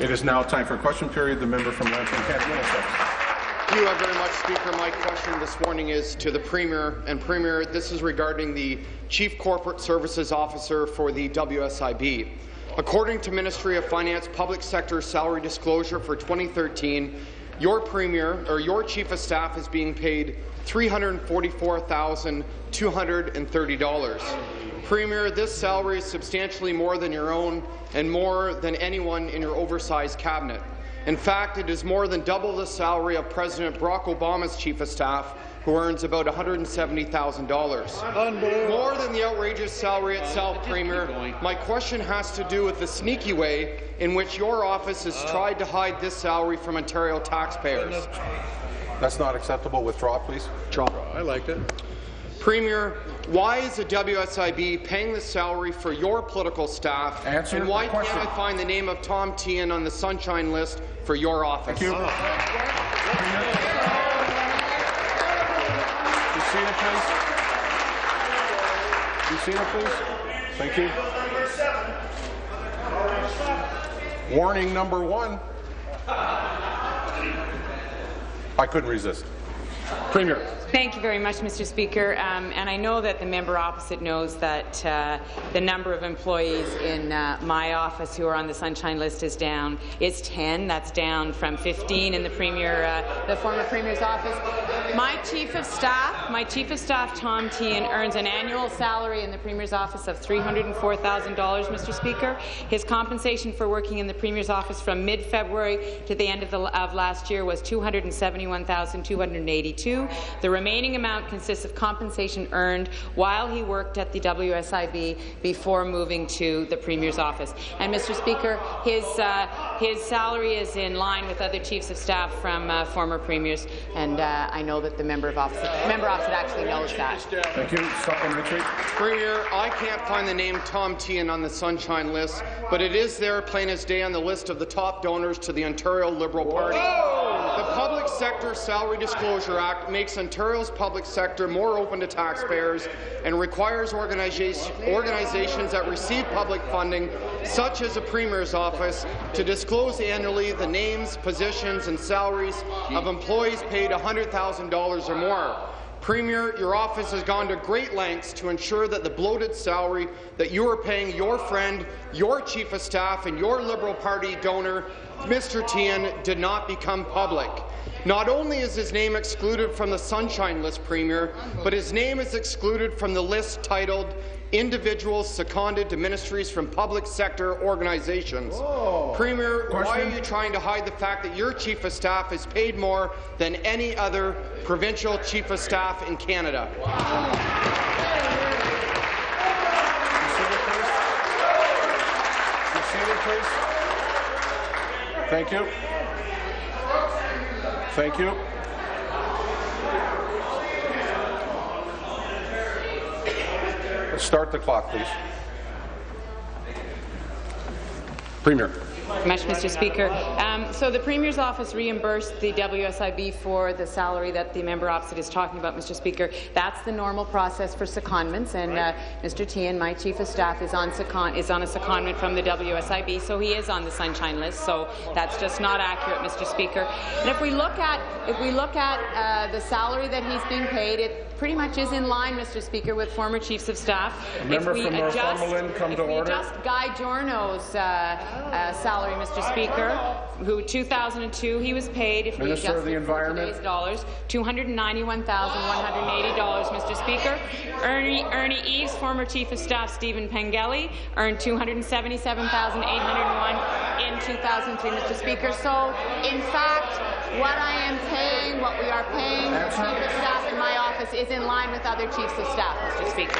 It is now time for question period. The member from Lambton Kent Middlesex. Thank you very much, Speaker. My question this morning is to the Premier. And Premier, this is regarding the Chief Corporate Services Officer for the WSIB. According to Ministry of Finance Public Sector Salary Disclosure for 2013, your Premier or your Chief of Staff is being paid $344,230. Premier, this salary is substantially more than your own and more than anyone in your oversized cabinet. In fact, it is more than double the salary of President Barack Obama's Chief of Staff, who earns about $170,000. More than the outrageous salary itself, Premier, my question has to do with the sneaky way in which your office has oh. tried to hide this salary from Ontario taxpayers. That's not acceptable. Withdraw, please. Draw. I liked it. Premier, why is the WSIB paying the salary for your political staff? Answer and why can't I find the name of Tom Teahen on the sunshine list for your office? Thank you. Oh. Be seated, please. Seated, please. Thank you. Warning number one. I couldn't resist. Premier. Thank you very much, Mr. Speaker. Um, and I know that the member opposite knows that uh, the number of employees in uh, my office who are on the Sunshine List is down. It's 10. That's down from 15 in the Premier, uh, the former Premier's office. My Chief of Staff, my Chief of Staff, Tom Teahen, earns an annual salary in the Premier's office of $304,000, Mr. Speaker. His compensation for working in the Premier's office from mid-February to the end of, the, of last year was $271,282. The remaining amount consists of compensation earned while he worked at the WSIB before moving to the Premier's office. And, Mr. Speaker, his, uh, his salary is in line with other chiefs of staff from uh, former premiers, and uh, I know that the member of office, member opposite actually knows that. Thank you. Supplementary. Premier, I can't find the name Tom Teahen on the Sunshine list, but it is there plain as day on the list of the top donors to the Ontario Liberal Party. The Public Sector Salary Disclosure Act makes Ontario's public sector more open to taxpayers and requires organizations that receive public funding, such as the Premier's office, to disclose annually the names, positions and salaries of employees paid $100,000 or more. Premier, your office has gone to great lengths to ensure that the bloated salary that you are paying your friend, your Chief of Staff and your Liberal Party donor, Mr. Teahen, did not become public. Not only is his name excluded from the Sunshine List, Premier, but his name is excluded from the list titled Individuals Seconded to Ministries from Public Sector Organizations. Premier, why are you trying to hide the fact that your Chief of Staff is paid more than any other provincial Chief of Staff in Canada? Be seated, please. Thank you. Thank you. Start the clock, please. Premier. much, Mr. Speaker. Um, so the Premier's office reimbursed the WSIB for the salary that the member opposite is talking about, Mr. Speaker. That's the normal process for secondments, and uh, Mr. Teahen, my chief of staff, is on is on a secondment from the WSIB, so he is on the sunshine list. So that's just not accurate, Mr. Speaker. And if we look at if we look at uh, the salary that he's being paid, it pretty much is in line, Mr. Speaker, with former chiefs of staff. member if we from adjust, Northumberland come to we order. adjust Guy Giorno's uh, uh, salary, Mr. Speaker, who 2002 he was paid, if we Minister adjust the it for Environment. today's dollars, $291,180, Mr. Speaker. Ernie, Ernie Eves, former Chief of Staff Stephen Pengelly, earned 277,801 in 2003, Mr. Speaker. So, in fact, what I am paying, what we are paying the Chief of Staff in my office is in line with other Chiefs of Staff, Mr. Speaker.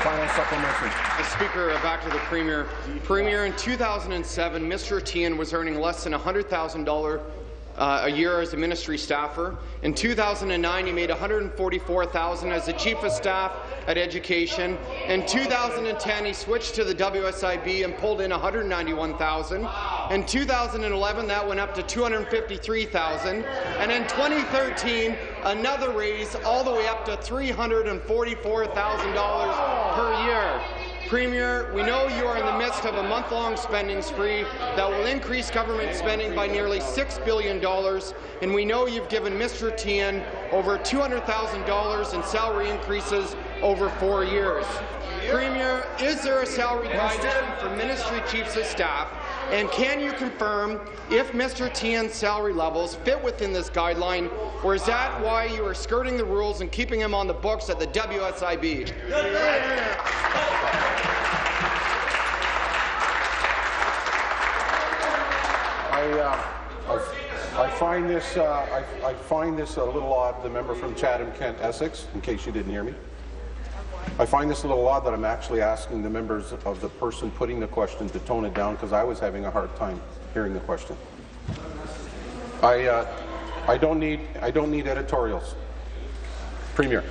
Final supplementary. Mr. Speaker, back to the Premier. Premier, in 2007, Mr. Teahen was earning less than $100,000 uh, a year as a ministry staffer. In 2009, he made 144,000 as the Chief of Staff at Education. In 2010, he switched to the WSIB and pulled in 191,000. In 2011, that went up to 253,000. And in 2013, another raise all the way up to $344,000 per year. Premier, we know you are in the midst of a month-long spending spree that will increase government spending by nearly $6 billion, and we know you've given Mr. Teahen over $200,000 in salary increases over four years. Premier, is there a salary guideline for ministry chiefs of staff and can you confirm if Mr. Teahen's salary levels fit within this guideline, or is that why you are skirting the rules and keeping him on the books at the WSIB? I, uh, I, I find this uh, I, I find this a little odd. The member from Chatham, Kent, Essex. In case you didn't hear me, I find this a little odd that I'm actually asking the members of the person putting the question to tone it down because I was having a hard time hearing the question. I uh, I don't need I don't need editorials. Premier.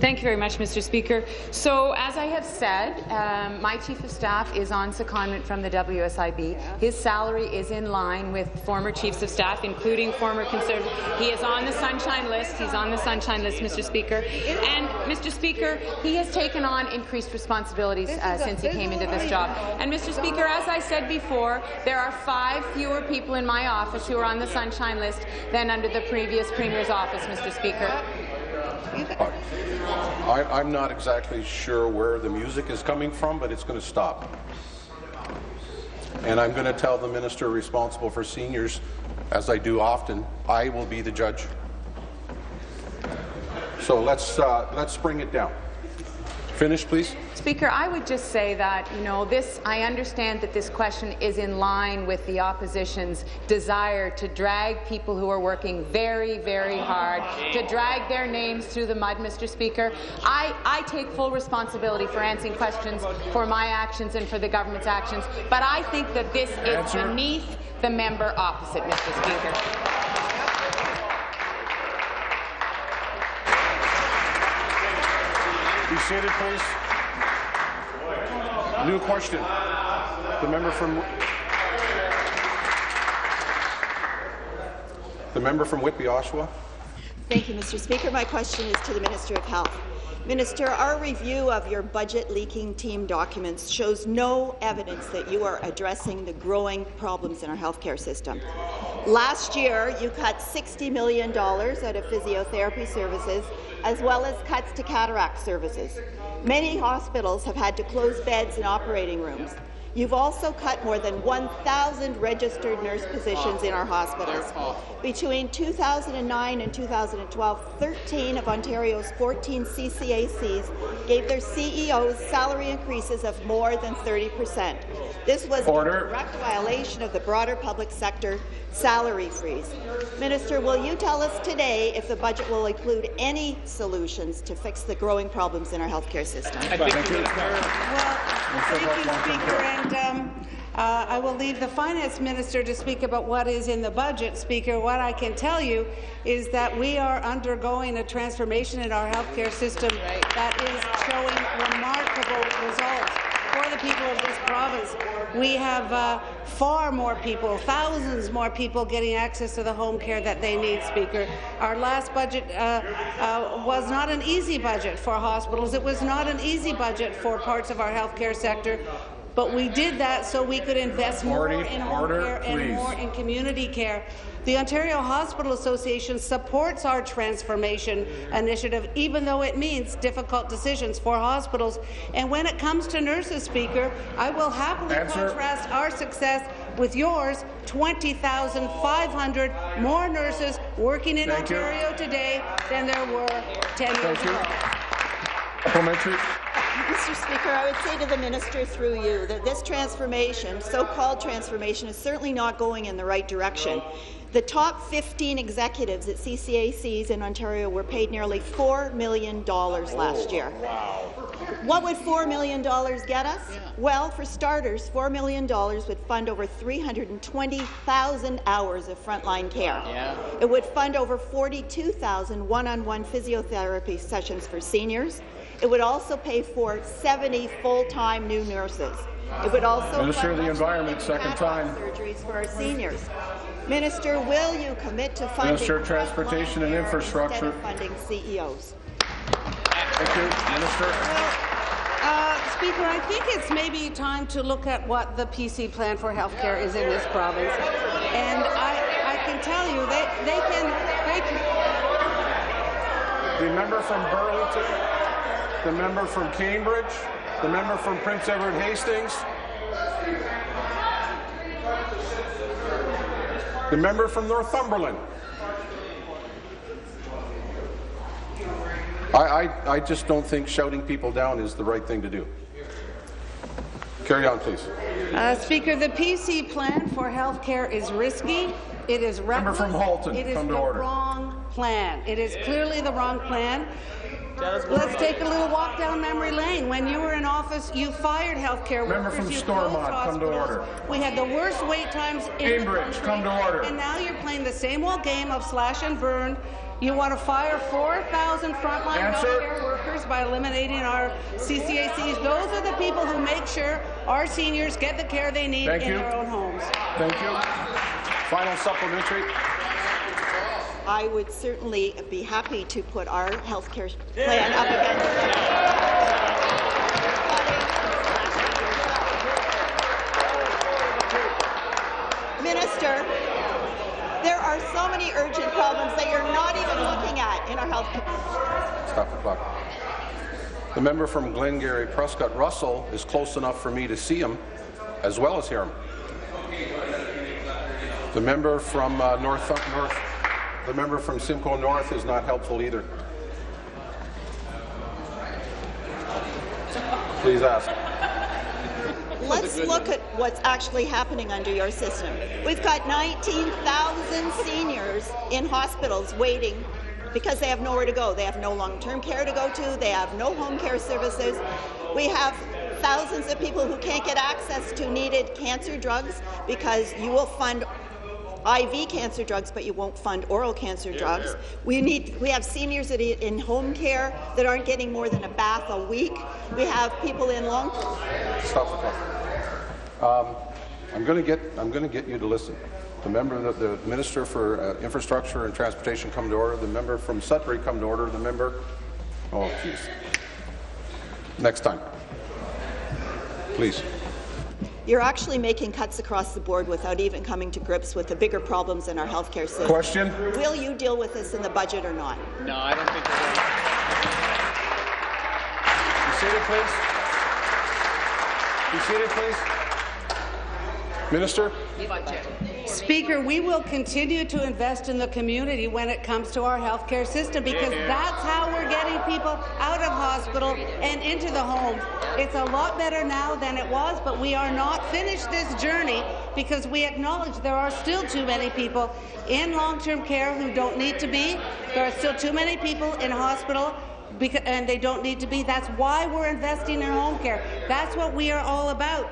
Thank you very much, Mr. Speaker. So, as I have said, um, my Chief of Staff is on secondment from the WSIB. His salary is in line with former Chiefs of Staff, including former Conservative. He is on the Sunshine List. He's on the Sunshine List, Mr. Speaker. And, Mr. Speaker, he has taken on increased responsibilities uh, since he came into this job. And, Mr. Speaker, as I said before, there are five fewer people in my office who are on the Sunshine List than under the previous Premier's office, Mr. Speaker. I, I'm not exactly sure where the music is coming from, but it's going to stop. And I'm going to tell the minister responsible for seniors, as I do often, I will be the judge. So let's uh, let's bring it down. Finish, please. Speaker, I would just say that, you know, this, I understand that this question is in line with the opposition's desire to drag people who are working very, very hard, to drag their names through the mud, Mr. Speaker. I, I take full responsibility for answering questions for my actions and for the government's actions, but I think that this is beneath the member opposite, Mr. Speaker. Be seated, please. New question. The member from the member from Whitby, Oshawa. Thank you, Mr. Speaker. My question is to the Minister of Health. Minister, our review of your budget leaking team documents shows no evidence that you are addressing the growing problems in our healthcare system. Last year, you cut $60 million out of physiotherapy services, as well as cuts to cataract services. Many hospitals have had to close beds and operating rooms. You've also cut more than 1,000 registered nurse positions in our hospitals. Between 2009 and 2012, 13 of Ontario's 14 CCACs gave their CEOs salary increases of more than 30 percent. This was Order. a direct violation of the broader public sector salary freeze. Minister, will you tell us today if the budget will include any solutions to fix the growing problems in our healthcare system? Well, thank you, Speaker, and um, uh, I will leave the Finance Minister to speak about what is in the budget, Speaker. What I can tell you is that we are undergoing a transformation in our healthcare system that is showing remarkable results for the people of this province. We have uh, far more people, thousands more people getting access to the home care that they need, Speaker. Our last budget uh, uh, was not an easy budget for hospitals. It was not an easy budget for parts of our healthcare sector. But we did that so we could invest more in home order, care and please. more in community care. The Ontario Hospital Association supports our transformation initiative, even though it means difficult decisions for hospitals. And when it comes to nurses, Speaker, I will happily Answer. contrast our success with yours, 20,500 more nurses working in Thank you. Ontario today than there were 10 years you. ago. Supplementary. Mr. Speaker, I would say to the minister through you that this transformation, so-called transformation, is certainly not going in the right direction. The top 15 executives at CCACs in Ontario were paid nearly $4 million last year. What would $4 million get us? Well, for starters, $4 million would fund over 320,000 hours of frontline care. It would fund over 42,000 one-on-one physiotherapy sessions for seniors. It would also pay for 70 full-time new nurses. It would also Minister of the Environment, second time. surgeries for our seniors. Minister, will you commit to funding Minister of Transportation and Infrastructure. instead of funding CEOs? Thank you, Minister. Uh, Speaker, I think it's maybe time to look at what the PC plan for healthcare is in this province. And I, I can tell you, they, they can, they can, The member from Burlington, the member from Cambridge, the member from Prince Edward Hastings, the member from Northumberland. I, I, I just don't think shouting people down is the right thing to do. Carry on, please. Uh, Speaker, the PC plan for health care is risky. It is Member from Halton, It is come to the order. wrong plan. It is clearly the wrong plan. Let's take a little walk down memory lane. When you were in office, you fired healthcare Member workers. from you Stormont, closed come to hospitals. order. We had the worst wait times in Cambridge, the come to order. And now you're playing the same old game of slash and burn. You want to fire 4,000 frontline Answer. healthcare workers by eliminating our CCACs. Those are the people who make sure our seniors get the care they need Thank in you. their own homes. Thank you. Final supplementary. I would certainly be happy to put our health care plan up against Minister, there are so many urgent problems that you're not even looking at in our health care. Stop the clock. The member from Glengarry Prescott Russell is close enough for me to see him as well as hear him. The member from uh, North, North, the member from Simcoe North is not helpful either. Please ask. Let's look at what's actually happening under your system. We've got 19,000 seniors in hospitals waiting because they have nowhere to go. They have no long-term care to go to. They have no home care services. We have thousands of people who can't get access to needed cancer drugs because you will fund IV cancer drugs, but you won't fund oral cancer drugs. We need we have seniors that are in home care that aren't getting more than a bath a week. We have people in long Stop the clock. Um, I'm going to get. I'm going to get you to listen. The member, the, the minister for uh, infrastructure and transportation, come to order. The member from Sudbury, come to order. The member. Oh, jeez. Next time, please. You're actually making cuts across the board without even coming to grips with the bigger problems in our healthcare system. Question. Will you deal with this in the budget or not? No, I don't think we're going Be seated, please. Be seated, please. Minister. Speaker, we will continue to invest in the community when it comes to our healthcare system because that's how we're getting people out of hospital and into the home. It's a lot better now than it was, but we are not finished this journey because we acknowledge there are still too many people in long-term care who don't need to be. There are still too many people in hospital and they don't need to be. That's why we're investing in home care. That's what we are all about.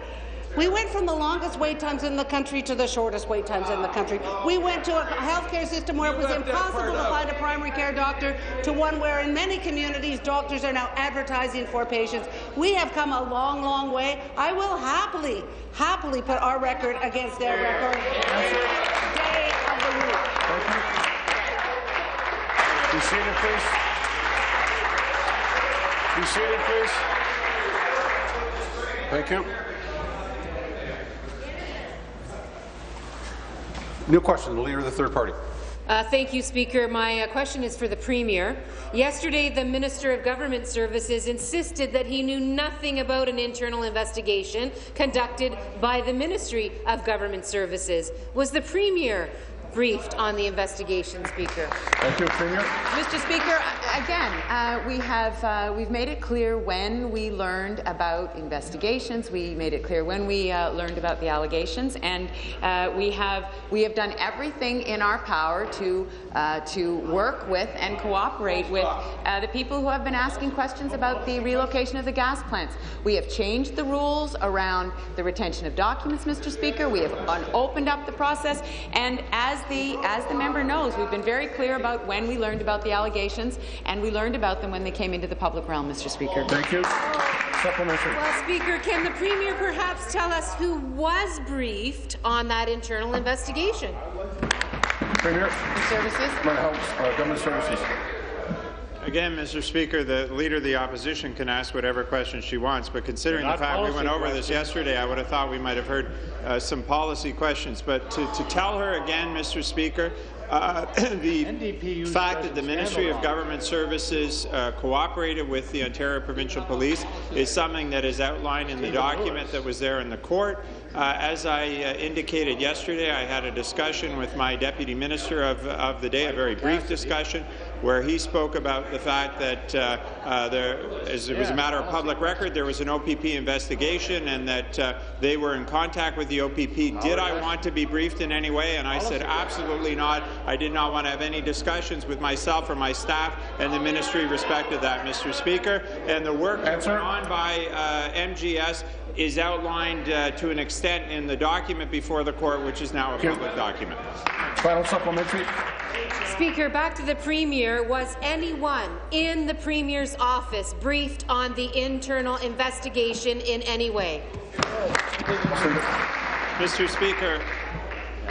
We went from the longest wait times in the country to the shortest wait times in the country. We went to a healthcare system where it was impossible to find a primary care doctor to one where in many communities doctors are now advertising for patients. We have come a long, long way. I will happily, happily put our record against their record every day of the week. Thank you. Be seated, please. Be seated, please. Thank you. New question, the leader of the third party. Uh, thank you, Speaker. My uh, question is for the Premier. Yesterday, the Minister of Government Services insisted that he knew nothing about an internal investigation conducted by the Ministry of Government Services. Was the Premier briefed on the investigation, Speaker? Thank you, Premier. Mr. Speaker, again, uh, we have uh, we've made it clear when we learned about investigations. We made it clear when we uh, learned about the allegations, and uh, we have we have done everything in our power to uh, to work with and cooperate with uh, the people who have been asking questions about the relocation of the gas plants. We have changed the rules around the retention of documents, Mr. Speaker. We have opened up the process, and as the as the member knows, we've been very clear about when we learned about the allegations, and we learned about them when they came into the public realm, Mr. Speaker. Thank you. Supplementary. Well, Speaker, can the Premier perhaps tell us who was briefed on that internal investigation? Premier, Services. Government Health, uh, Government Services. Again, Mr. Speaker, the Leader of the Opposition can ask whatever question she wants, but considering the fact we went over this yesterday, I would have thought we might have heard uh, some policy questions. But to, to tell her again, Mr. Speaker, uh, the fact that the Ministry of Government Services uh, cooperated with the Ontario Provincial Police is something that is outlined in the document that was there in the court. Uh, as I uh, indicated yesterday, I had a discussion with my Deputy Minister of, of the day, a very brief discussion, where he spoke about the fact that uh, uh, there, as it was a matter of public record, there was an OPP investigation and that uh, they were in contact with the OPP. Did I want to be briefed in any way? And I said absolutely not. I did not want to have any discussions with myself or my staff, and the ministry respected that, Mr. Speaker. And the work that went on by uh, MGS is outlined uh, to an extent in the document before the court, which is now a public document. Final supplementary. Speaker, back to the Premier. Was anyone in the Premier's office briefed on the internal investigation in any way? Mr. Speaker,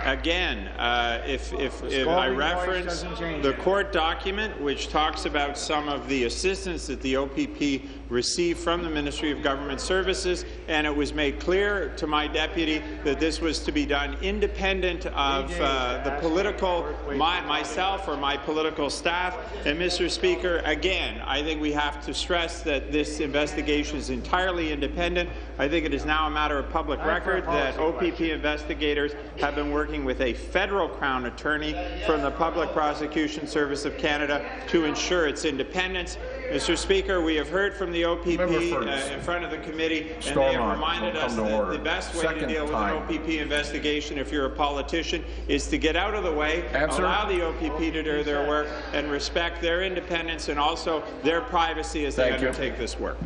again, uh, if, if, if I reference the court document, which talks about some of the assistance that the OPP received from the Ministry of Government Services, and it was made clear to my deputy that this was to be done independent of uh, the political, my, myself or my political staff. And Mr. Speaker, again, I think we have to stress that this investigation is entirely independent. I think it is now a matter of public record that OPP investigators have been working with a federal Crown attorney from the Public Prosecution Service of Canada to ensure its independence. Mr. Speaker, we have heard from the OPP uh, in front of the committee, and they have reminded us that the best way to deal with an OPP investigation, if you're a politician, is to get out of the way, allow the OPP to do their work, and respect their independence and also their privacy as they Thank you. undertake this work.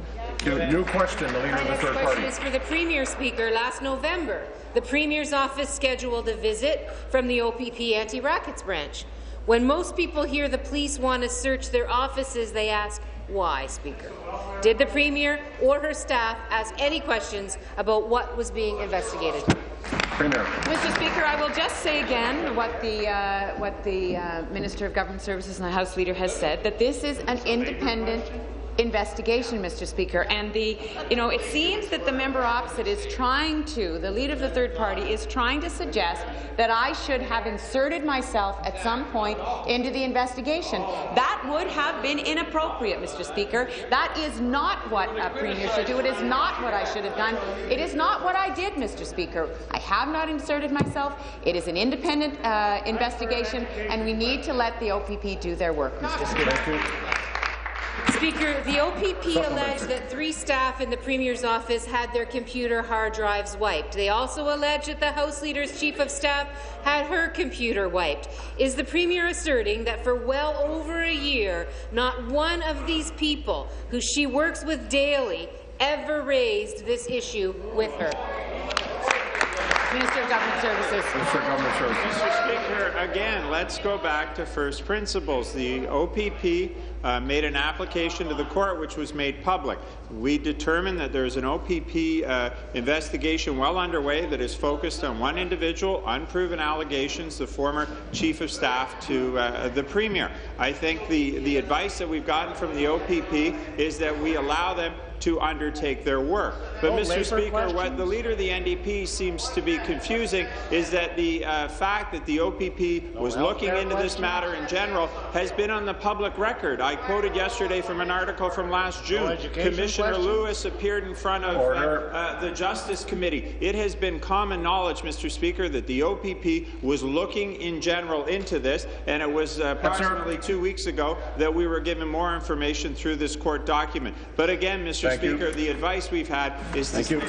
New question, the Leader My of the next Third question Party. is for the Premier, Speaker. Last November, the Premier's office scheduled a visit from the OPP anti-rackets branch. When most people hear the police want to search their offices, they ask, why, Speaker? Did the Premier or her staff ask any questions about what was being investigated? Premier. Mr. Speaker, I will just say again what the uh, what the uh, Minister of Government Services and the House Leader has said that this is an independent investigation, Mr. Speaker. And the, you know, it seems that the member opposite is trying to, the leader of the third party is trying to suggest that I should have inserted myself at some point into the investigation. That would have been inappropriate, Mr. Speaker. That is not what a premier should do. It is not what I should have done. It is not what I did, Mr. Speaker. I have not inserted myself. It is an independent uh, investigation, and we need to let the OPP do their work, Mr. Speaker. Speaker, the OPP alleged that three staff in the Premier's office had their computer hard drives wiped. They also allege that the House Leader's Chief of Staff had her computer wiped. Is the Premier asserting that for well over a year, not one of these people, who she works with daily, ever raised this issue with her? Minister of Government Services. Minister of Government Services. Mr. Speaker, again, let's go back to first principles. The OPP uh, made an application to the court which was made public. We determined that there is an OPP uh, investigation well underway that is focused on one individual, unproven allegations, the former chief of staff to uh, the premier. I think the, the advice that we've gotten from the OPP is that we allow them to undertake their work. But, Mr. Speaker, what the leader of the NDP seems to be confusing is that the uh, fact that the OPP was looking into this matter in general has been on the public record. I quoted yesterday from an article from last June. Commissioner Lewis appeared in front of uh, uh, the Justice Committee. It has been common knowledge, Mr. Speaker, that the OPP was looking in general into this, and it was uh, approximately two weeks ago that we were given more information through this court document. But again, Mr. Thank you. Speaker, the advice we've had Thank you.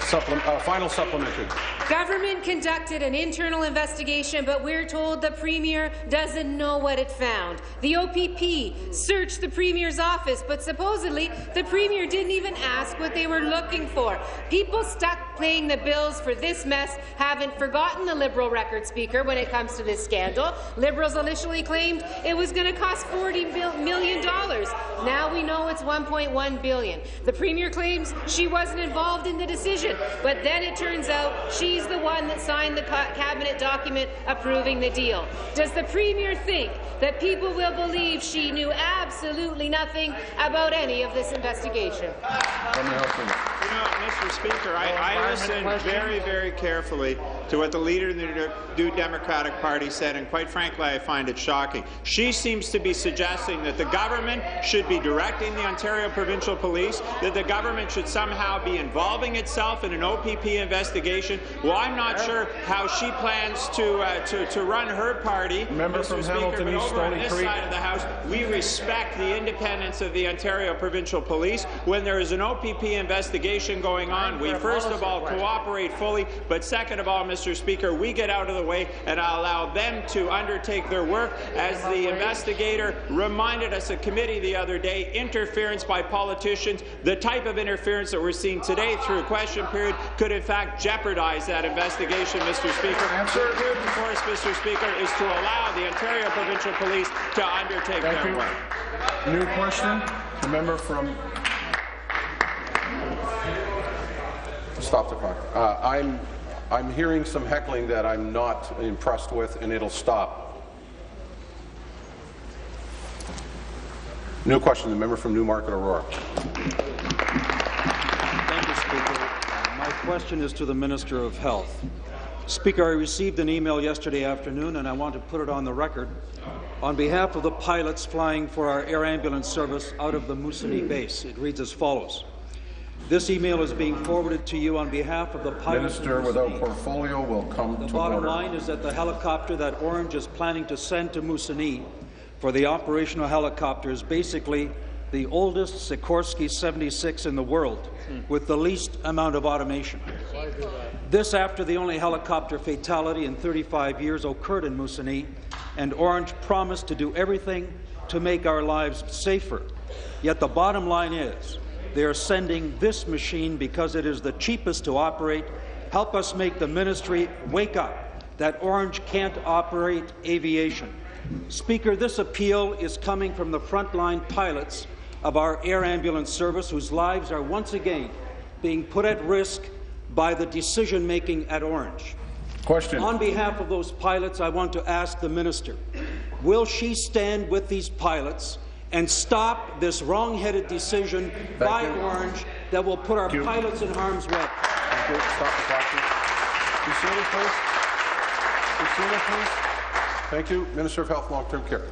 Supple- uh, final supplementary. Government conducted an internal investigation, but we're told the Premier doesn't know what it found. The OPP searched the Premier's office, but supposedly the Premier didn't even ask what they were looking for. People stuck paying the bills for this mess haven't forgotten the Liberal record speaker when it comes to this scandal. Liberals initially claimed it was going to cost $40 million. Now we know it's 1.1 billion. The Premier claims she wasn't involved in the decision. Investigation. But then it turns out she's the one that signed the cabinet document approving the deal. Does the Premier think that people will believe she knew absolutely nothing about any of this investigation? You know, Mr. Speaker, I, I listened very, very carefully to what the leader of the New Democratic Party said, and quite frankly, I find it shocking. She seems to be suggesting that the government should be directing the Ontario Provincial Police, that the government should somehow be involving itself in an OPP investigation. Well, I'm not sure how she plans to uh, to, to run her party, Member Mr. from Speaker, Hamilton but East, over on this Creek. side of the House, we respect the independence of the Ontario Provincial Police. When there is an OPP investigation going on, we first of all cooperate fully, but second of all, Mr. Speaker, we get out of the way and I allow them to undertake their work. As the investigator reminded us at committee the other day, interference by politicians, the type of interference that we're seeing today through a question period could in fact jeopardize that investigation, Mr. Speaker. Answer. The third before us, Mr. Speaker, is to allow the Ontario Provincial Police to undertake Thank their you. work. New question, the member from Stop the clock. Uh, I'm, I'm hearing some heckling that I'm not impressed with, and it'll stop. New question, the member from Newmarket Aurora. Thank you, Speaker. My question is to the Minister of Health. Speaker, I received an email yesterday afternoon, and I want to put it on the record. On behalf of the pilots flying for our air ambulance service out of the Moosonee base, it reads as follows. This email is being forwarded to you on behalf of the pilots. Minister without portfolio will come The to bottom line is that the helicopter that Ornge is planning to send to Moosonee for the operational helicopter is basically the oldest Sikorsky 76 in the world, with the least amount of automation. This after the only helicopter fatality in 35 years occurred in Moosonee, and Ornge promised to do everything to make our lives safer. Yet the bottom line is, they are sending this machine because it is the cheapest to operate. Help us make the ministry wake up that Ornge can't operate aviation. Speaker, this appeal is coming from the frontline pilots of our air ambulance service whose lives are once again being put at risk by the decision-making at Ornge. question. On behalf of those pilots, I want to ask the minister, will she stand with these pilots and stop this wrong-headed decision by you. Ornge that will put our pilots in harm's way? Thank you. Stop the clock, please. Be please. Be please. Thank you. Minister of Health, Long-Term Care.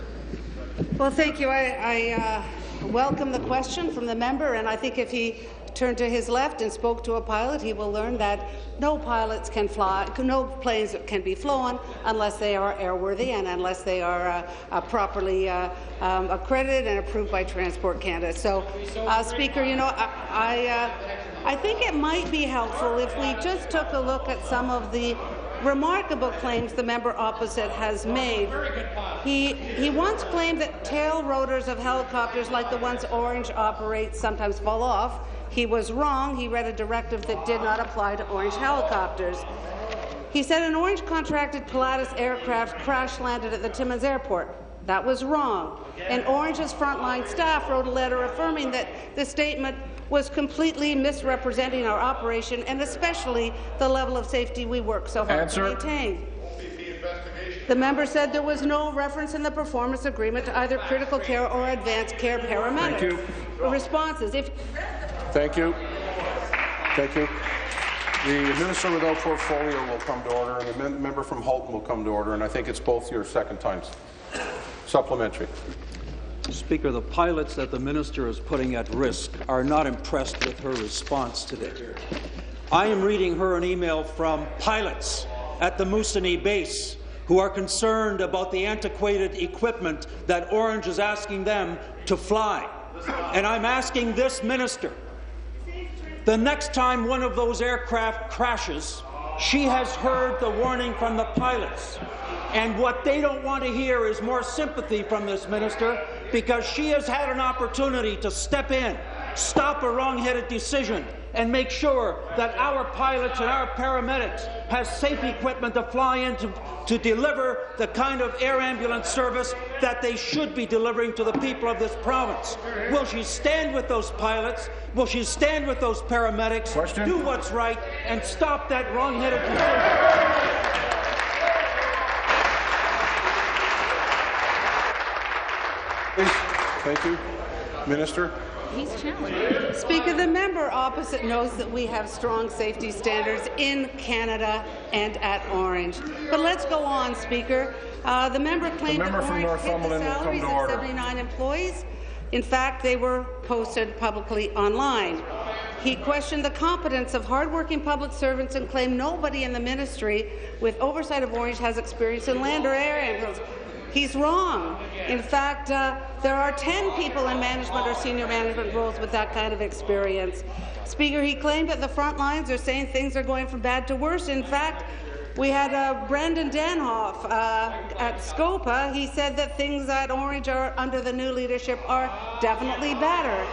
Well, thank you. I, I uh, welcome the question from the member, and I think if he turned to his left and spoke to a pilot, he will learn that no pilots can fly, no planes can be flown unless they are airworthy and unless they are uh, uh, properly uh, um, accredited and approved by Transport Canada. So, uh, Speaker, you know, I, I, uh, I think it might be helpful if we just took a look at some of the remarkable claims the member opposite has made. He, he once claimed that tail rotors of helicopters like the ones Ornge operates sometimes fall off. He was wrong. He read a directive that did not apply to Ornge helicopters. He said an Ornge contracted Pilatus aircraft crash landed at the Timmins Airport. That was wrong. And Ornge's frontline staff wrote a letter affirming that the statement was completely misrepresenting our operation and especially the level of safety we work so hard Answer. to maintain. The member said there was no reference in the performance agreement to either critical care or advanced care paramedics. Thank you. Responses. If Thank you. Thank you. The minister without portfolio will come to order, and the member from Halton will come to order, and I think it's both your second times. Supplementary. Speaker, the pilots that the minister is putting at risk are not impressed with her response today. I am reading her an email from pilots at the Moosonee base who are concerned about the antiquated equipment that Ornge is asking them to fly. And I'm asking this minister, the next time one of those aircraft crashes, she has heard the warning from the pilots. And what they don't want to hear is more sympathy from this minister because she has had an opportunity to step in, stop a wrong-headed decision, and make sure that our pilots and our paramedics have safe equipment to fly in to, to deliver the kind of air ambulance service that they should be delivering to the people of this province. Will she stand with those pilots? Will she stand with those paramedics? Question. Do what's right and stop that wrong-headed decision. Please. Thank you. Minister. He's challenged. Speaker, the member opposite knows that we have strong safety standards in Canada and at Ornge. But let's go on, Speaker. Uh, the member claimed member that from Ornge hit the Northumberland will come salaries of 79 employees. In fact, they were posted publicly online. He questioned the competence of hardworking public servants and claimed nobody in the ministry with oversight of Ornge has experience in land or air ambulance. He's wrong. In fact, uh, there are 10 people in management or senior management roles with that kind of experience. Speaker, he claimed that the front lines are saying things are going from bad to worse. In fact, we had uh, Brandon Danhoff uh, at Scopa. He said that things at Ornge are under the new leadership are definitely better.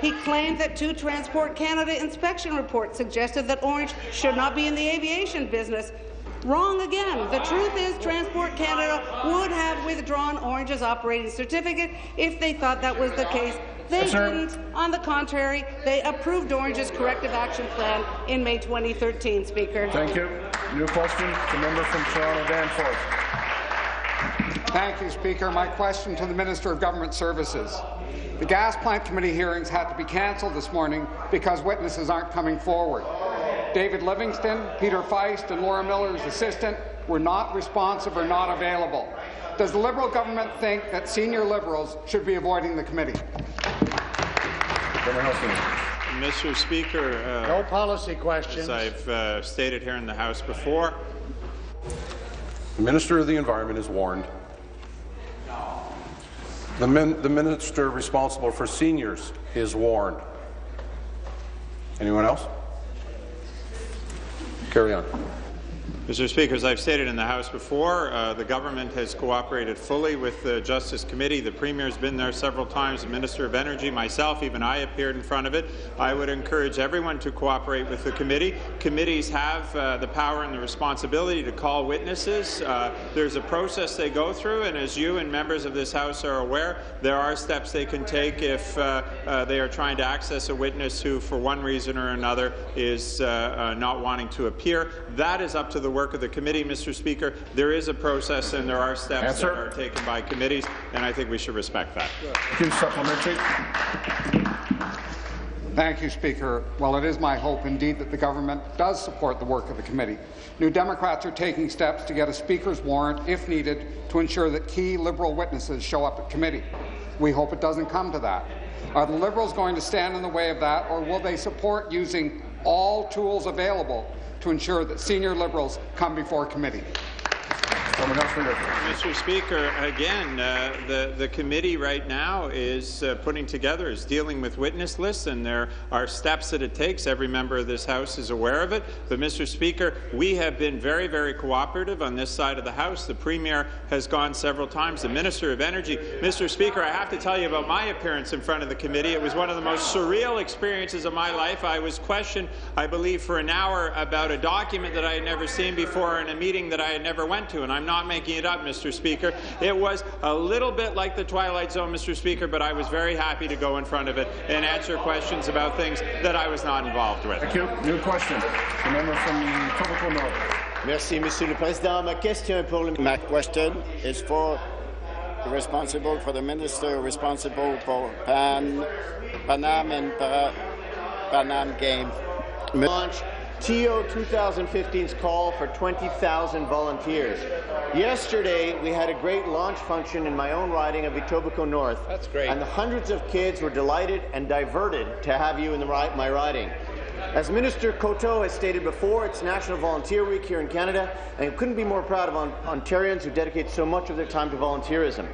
He claimed that two Transport Canada inspection reports suggested that Ornge should not be in the aviation business. Wrong again. The truth is Transport Canada would have withdrawn Ornge's operating certificate if they thought that was the case. They Yes, didn't. On the contrary, they approved Ornge's corrective action plan in May 2013, Speaker. Thank you. New question, the member from Toronto Danforth. Thank you, Speaker. My question to the Minister of Government Services. The Gas Plant Committee hearings had to be cancelled this morning because witnesses aren't coming forward. David Livingston, Peter Faist, and Laura Miller's assistant were not responsive or not available. Does the Liberal government think that senior Liberals should be avoiding the committee? Member Helsinki. Mr. Speaker, uh, No policy questions. as I've uh, stated here in the House before, The Minister of the Environment is warned. The, min the Minister responsible for seniors is warned. Anyone else? Carry on. Mr. Speaker, as I've stated in the House before, uh, the government has cooperated fully with the Justice Committee. The Premier has been there several times, the Minister of Energy, myself, even I appeared in front of it. I would encourage everyone to cooperate with the committee. Committees have uh, the power and the responsibility to call witnesses. Uh, there's a process they go through, and as you and members of this House are aware, there are steps they can take if uh, uh, they are trying to access a witness who, for one reason or another, is uh, not wanting to appear. That is up to the work of the committee, Mr. Speaker. There is a process and there are steps Answer. that are taken by committees, and I think we should respect that. Thank you. Supplementary. Thank you, Speaker. Well, it is my hope indeed that the government does support the work of the committee. New Democrats are taking steps to get a Speaker's warrant, if needed, to ensure that key Liberal witnesses show up at committee. We hope it doesn't come to that. Are the Liberals going to stand in the way of that, or will they support using all tools available to ensure that senior Liberals come before committee? Someone else from the Mr. Speaker, again, uh, the, the committee right now is uh, putting together, is dealing with witness lists, and there are steps that it takes. Every member of this House is aware of it. But, Mr. Speaker, we have been very, very cooperative on this side of the House. The Premier has gone several times, the Minister of Energy. Mr. Speaker, I have to tell you about my appearance in front of the committee. It was one of the most surreal experiences of my life. I was questioned, I believe, for an hour about a document that I had never seen before in a meeting that I had never went to, and I'm not making it up, Mr. Speaker. It was a little bit like the Twilight Zone, Mr. Speaker, but I was very happy to go in front of it and answer questions about things that I was not involved with. Thank you. New question, the member from the North. Merci, Monsieur le Président. Ma question pour le... My question is for the responsible, for the minister responsible for Pan, Panam and Para, Panam game. Launch TO 2015's call for 20,000 volunteers. Yesterday, we had a great launch function in my own riding of Etobicoke North. That's great. And the hundreds of kids were delighted and diverted to have you in the my riding. As Minister Coteau has stated before, it's National Volunteer Week here in Canada, and I couldn't be more proud of Ontarians who dedicate so much of their time to volunteerism.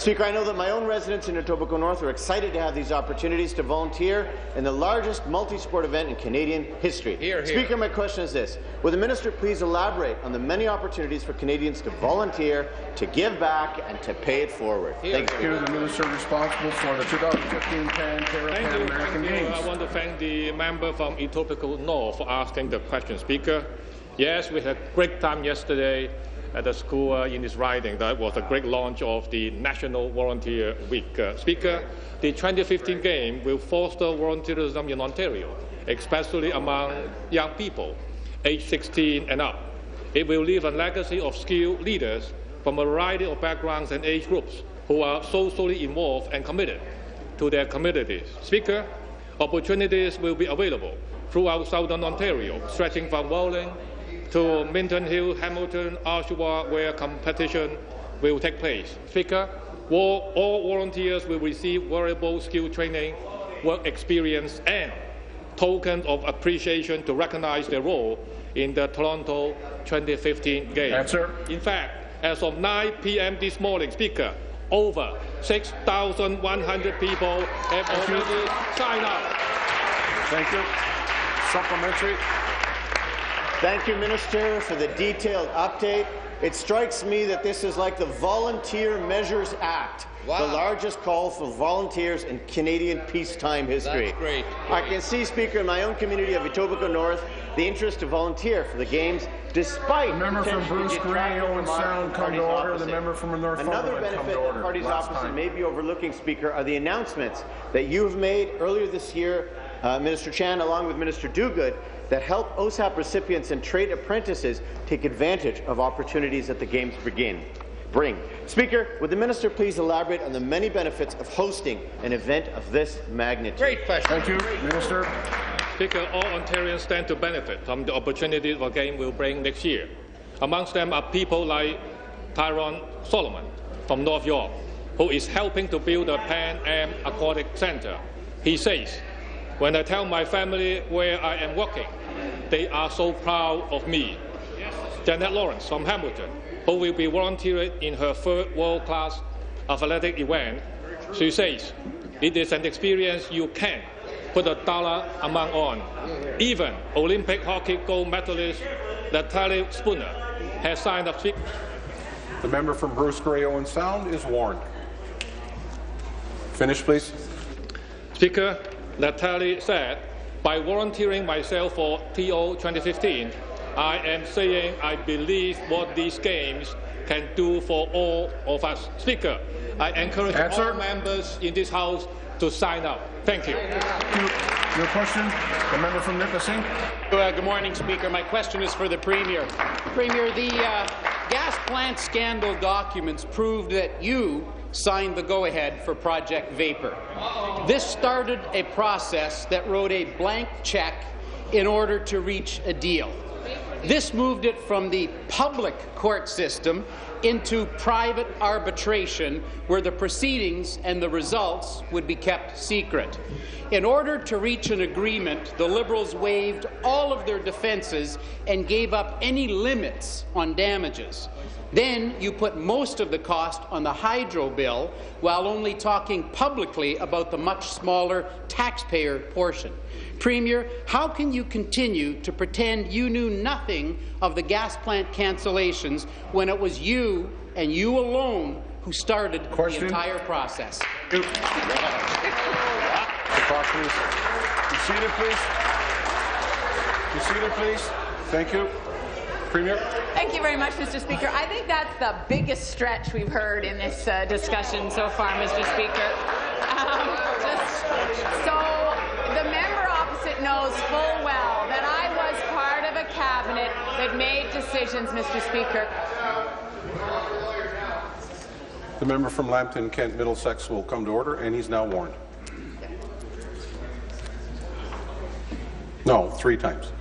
Speaker, I know that my own residents in Etobicoke North are excited to have these opportunities to volunteer in the largest multi-sport event in Canadian history. Here, here. Speaker, my question is this. Will the minister please elaborate on the many opportunities for Canadians to volunteer, to give back, and to pay it forward? Here, Thank you. The minister responsible for the 2015 Pan Pan American Games. I want to thank the member from Etobicoke North for asking the question, Speaker. Yes, we had a great time yesterday at the school uh, in his riding. That was a great launch of the National Volunteer Week. Uh, speaker, the 2015 game will foster volunteerism in Ontario, especially among young people, aged 16 and up. It will leave a legacy of skilled leaders from a variety of backgrounds and age groups who are socially involved and committed to their communities. Speaker, opportunities will be available throughout southern Ontario, stretching from Welland to Minden Hill, Hamilton, Oshawa, where competition will take place. Speaker, all, all volunteers will receive valuable skill training, work experience, and tokens of appreciation to recognize their role in the Toronto 2015 Games. Answer. In fact, as of 9 p.m. this morning, Speaker, over 6,100 people have Thank already you. signed up. Thank you. Supplementary. Thank you, Minister, for the detailed update. It strikes me that this is like the Volunteer Measures Act, the largest call for volunteers in Canadian peacetime history. That's great. I can see, Speaker, in my own community of Etobicoke North, the interest to volunteer for the Games, despite The member from Bruce Grey, detracting Owen Sound, come to party's order. The member from North Another Thornwood, come benefit to that order. parties Last opposite time. may be overlooking, Speaker, are the announcements that you have made earlier this year, uh, Minister Chan, along with Minister Duguid, that help OSAP recipients and trade apprentices take advantage of opportunities that the Games begin. Bring. Speaker, would the minister please elaborate on the many benefits of hosting an event of this magnitude? Great question. Thank you, Minister. Speaker, all Ontarians stand to benefit from the opportunities the game will bring next year. Amongst them are people like Tyrone Solomon from North York, who is helping to build a Pan Am Aquatic Centre. He says, when I tell my family where I am working, they are so proud of me. Janet Lawrence from Hamilton, who will be volunteering in her third world-class athletic event, she says, it is an experience you can put a dollar amount on. Even Olympic hockey gold medalist Natalie Spooner has signed up. The member from Bruce Grey Owen Sound is warned. Finish, please. Speaker, Natalie said, by volunteering myself for TO 2015, I am saying I believe what these games can do for all of us. Speaker, I encourage Answer. all members in this House to sign up. Thank you. Your question, the member from Nipissing. Uh, good morning, Speaker. My question is for the Premier. Premier, the uh, gas plant scandal documents proved that you signed the go-ahead for Project Vapor. This started a process that wrote a blank check in order to reach a deal. This moved it from the public court system into private arbitration where the proceedings and the results would be kept secret. In order to reach an agreement, the Liberals waived all of their defences and gave up any limits on damages. Then you put most of the cost on the hydro bill while only talking publicly about the much smaller taxpayer portion. Premier, how can you continue to pretend you knew nothing of the gas plant cancellations when it was you and you alone who started Question. the entire process? Be seated, please. Be seated, please. Thank you. Premier. Thank you very much, Mr. Speaker. I think that's the biggest stretch we've heard in this uh, discussion so far, Mr. Speaker. Um, just, so the member opposite knows full well that I was part of a cabinet that made decisions, Mr. Speaker. The member from Lambton, Kent, Middlesex will come to order, and he's now warned. No, three times.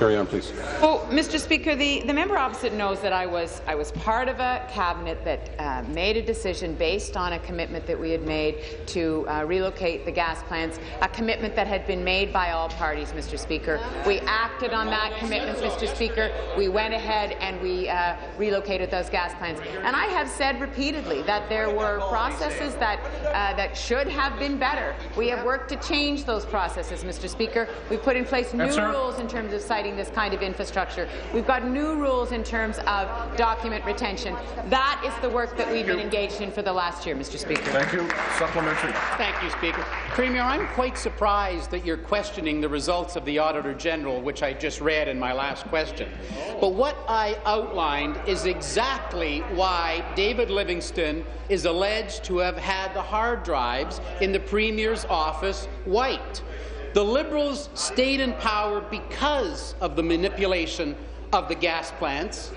Carry on, please. Well, Mr. Speaker, the, the member opposite knows that I was I was part of a cabinet that uh, made a decision based on a commitment that we had made to uh, relocate the gas plants, a commitment that had been made by all parties, Mr. Speaker. We acted on that commitment, Mr. Speaker. We went ahead and we uh, relocated those gas plants. And I have said repeatedly that there were processes that uh, that should have been better. We have worked to change those processes, Mr. Speaker. We've put in place new Yes, rules in terms of citing this kind of infrastructure. We've got new rules in terms of document retention. That is the work that we've been engaged in for the last year, Mr. Speaker. Thank you. Supplementary. Thank you, Speaker. Premier, I'm quite surprised that you're questioning the results of the Auditor General, which I just read in my last question. But what I outlined is exactly why David Livingston is alleged to have had the hard drives in the Premier's office wiped. The Liberals stayed in power because of the manipulation of the gas plants.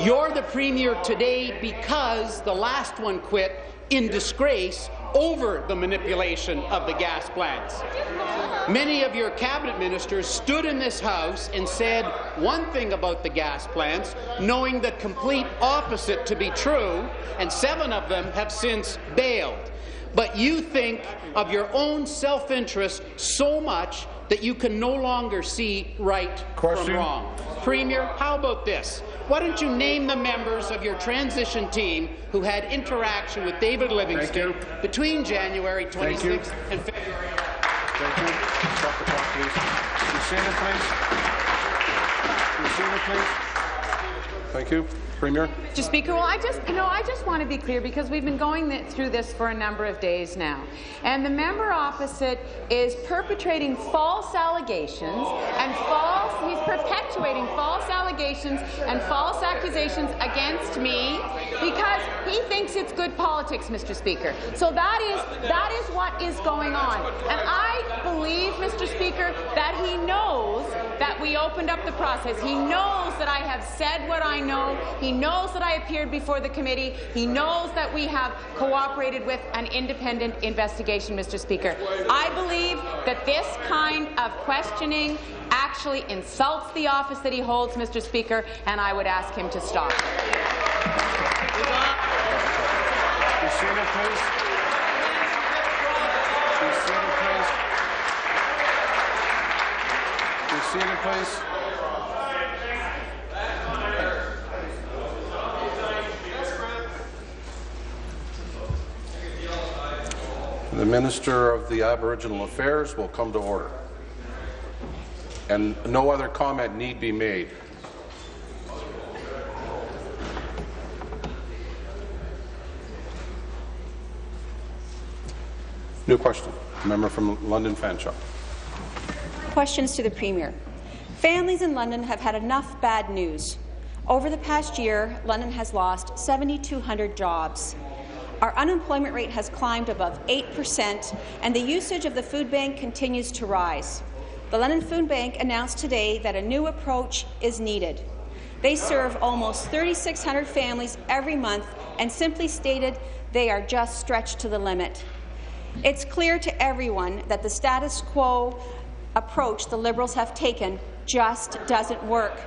You're the Premier today because the last one quit in disgrace over the manipulation of the gas plants. Many of your cabinet ministers stood in this House and said one thing about the gas plants, knowing the complete opposite to be true, and seven of them have since bailed. But you think of your own self-interest so much that you can no longer see right Question. from wrong. Premier, how about this? Why don't you name the members of your transition team who had interaction with David Livingston between January 26th and February? Thank you. Stop the clock, please. Please. Please. Thank you. Premier. Mr. Speaker, well, I just, you know, I just want to be clear because we've been going th through this for a number of days now, and the member opposite is perpetrating false allegations and false. He's perpetuating false allegations and false accusations against me because he thinks it's good politics, Mr. Speaker. So that is that is what is going on, and I believe, Mr. Speaker, that he knows that we opened up the process. He knows that I have said what I know. He knows that I appeared before the committee. He knows that we have cooperated with an independent investigation, Mr. Speaker. I believe that this kind of questioning actually insults the office that he holds, Mr. Speaker, and I would ask him to stop. Seated, please. Be seated, please. Be seated, please. The Minister of the Aboriginal Affairs will come to order. And no other comment need be made. New question. Member from London Fanshawe. Questions to the Premier. Families in London have had enough bad news. Over the past year, London has lost 7,200 jobs. Our unemployment rate has climbed above 8 per cent, and the usage of the food bank continues to rise. The London Food Bank announced today that a new approach is needed. They serve almost 3,600 families every month and simply stated they are just stretched to the limit. It's clear to everyone that the status quo approach the Liberals have taken just doesn't work.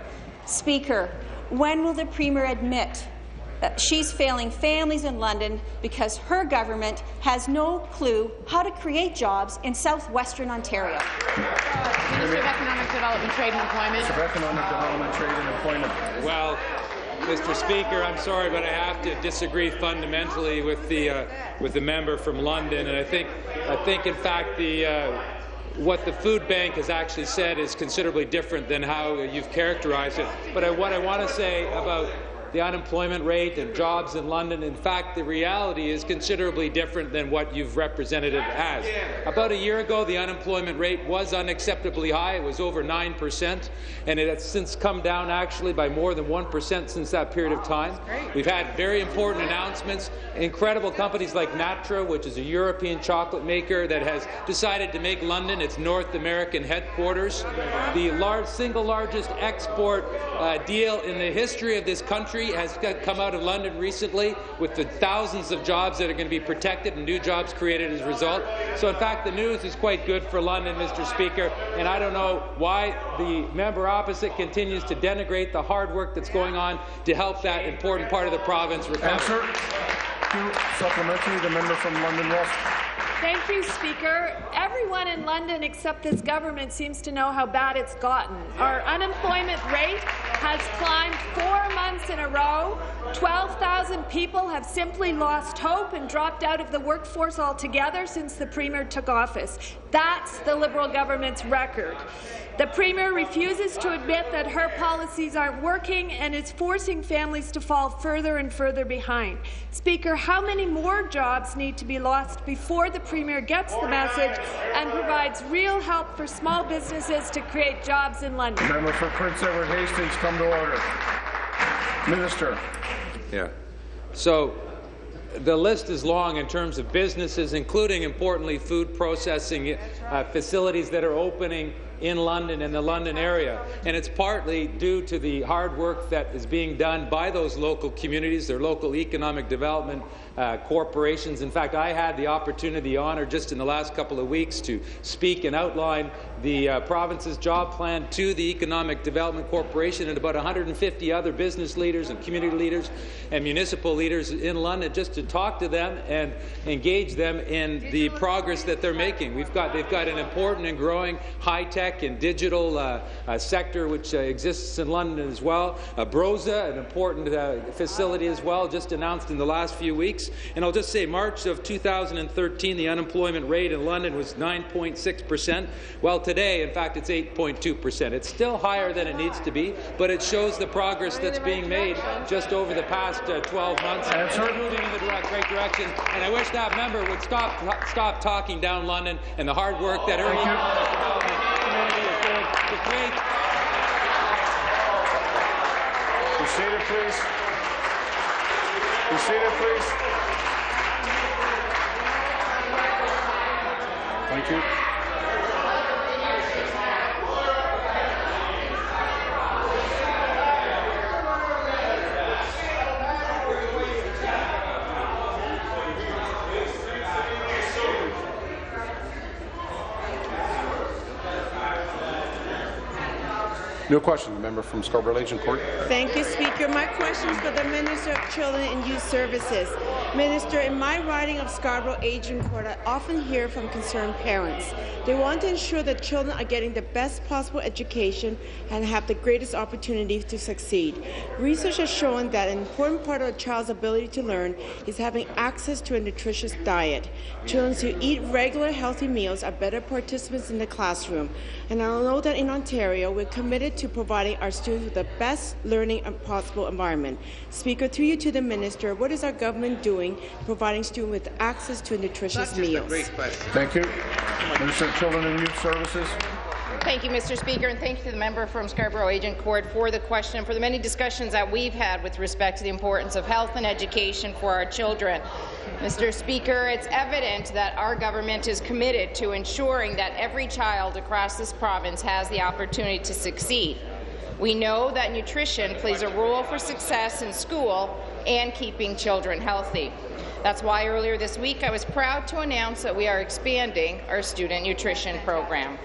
Speaker, when will the Premier admit that she's failing families in London because her government has no clue how to create jobs in southwestern Ontario? Minister of Economic Development, Trade and Employment. Minister Of Economic Development, Trade and Employment. Well, Mr. Speaker, I'm sorry, but I have to disagree fundamentally with the uh, with the member from London, and I think I think in fact the. Uh, what the food bank has actually said is considerably different than how you've characterized it. But I, what I want to say about the unemployment rate and jobs in London. In fact, the reality is considerably different than what you've represented it as. About a year ago, the unemployment rate was unacceptably high. It was over 9%, and it has since come down actually by more than 1% since that period of time. We've had very important announcements. Incredible companies like Natra, which is a European chocolate maker that has decided to make London its North American headquarters. The large, single largest export uh, deal in the history of this country has come out of London recently with the thousands of jobs that are going to be protected and new jobs created as a result. So, in fact, the news is quite good for London, Mr. Speaker, and I don't know why the member opposite continues to denigrate the hard work that's going on to help that important part of the province recover. Answer. Supplementary, the member from London West. Thank you, Speaker. Everyone in London except this government seems to know how bad it's gotten. Our unemployment rate has climbed four months in a row. 12,000 people have simply lost hope and dropped out of the workforce altogether since the Premier took office. That's the Liberal government's record. The Premier refuses to admit that her policies aren't working and is forcing families to fall further and further behind. Speaker, how many more jobs need to be lost before the Premier gets the message and provides real help for small businesses to create jobs in London? Member for Prince Edward Hastings, come to order. Minister. Yeah. So the list is long in terms of businesses, including, importantly, food processing uh, facilities that are opening in London and the London area. And it's partly due to the hard work that is being done by those local communities, their local economic development uh, corporations. In fact, I had the opportunity, the honour, just in the last couple of weeks to speak and outline the uh, province's job plan to the Economic Development Corporation and about 150 other business leaders and community leaders and municipal leaders in London just to talk to them and engage them in the progress that they're making. We've got, they've got an important and growing high-tech and digital uh, uh, sector which uh, exists in London as well. Uh, Brose, an important uh, facility as well, just announced in the last few weeks. And I'll just say March of 2013, the unemployment rate in London was 9.6 percent, Well, today in fact, it's 8.2 percent. It's still higher than it needs to be, but it shows the progress that's being made just over the past uh, 12 months. Answer. We're moving in the direct, right direction, and I wish that member would stop stop talking down London and the hard work that her community is doing to create. Be seated, please. Be seated, please. Thank you. No question. The member from Scarborough Agincourt. Thank you, Speaker. My question is for the Minister of Children and Youth Services. Minister, in my riding of Scarborough Agincourt, I often hear from concerned parents. They want to ensure that children are getting the best possible education and have the greatest opportunity to succeed. Research has shown that an important part of a child's ability to learn is having access to a nutritious diet. Children who eat regular, healthy meals are better participants in the classroom. And I know that in Ontario, we're committed to providing our students with the best learning possible environment. Speaker, through you to the Minister, what is our government doing providing students with access to nutritious meals? Thank you. Minister of Children and Youth Services. Thank you, Mr. Speaker, and thank you to the member from Scarborough Agent Agincourt for the question and for the many discussions that we've had with respect to the importance of health and education for our children. Mr. Speaker, it's evident that our government is committed to ensuring that every child across this province has the opportunity to succeed. We know that nutrition plays a role for success in school and keeping children healthy. That's why earlier this week I was proud to announce that we are expanding our student nutrition program.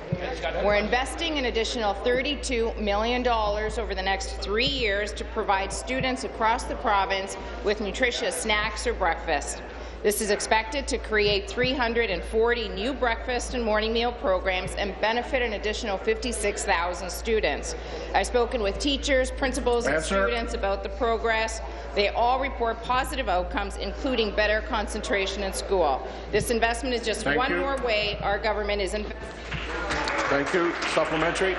We're investing an additional $32 million over the next three years to provide students across the province with nutritious snacks or breakfast. This is expected to create 340 new breakfast and morning meal programs and benefit an additional 56,000 students. I've spoken with teachers, principals, and students about the progress. They all report positive outcomes, including better concentration in school. This investment is just Thank one you. more way our government is. Investing. Thank you. Supplementary.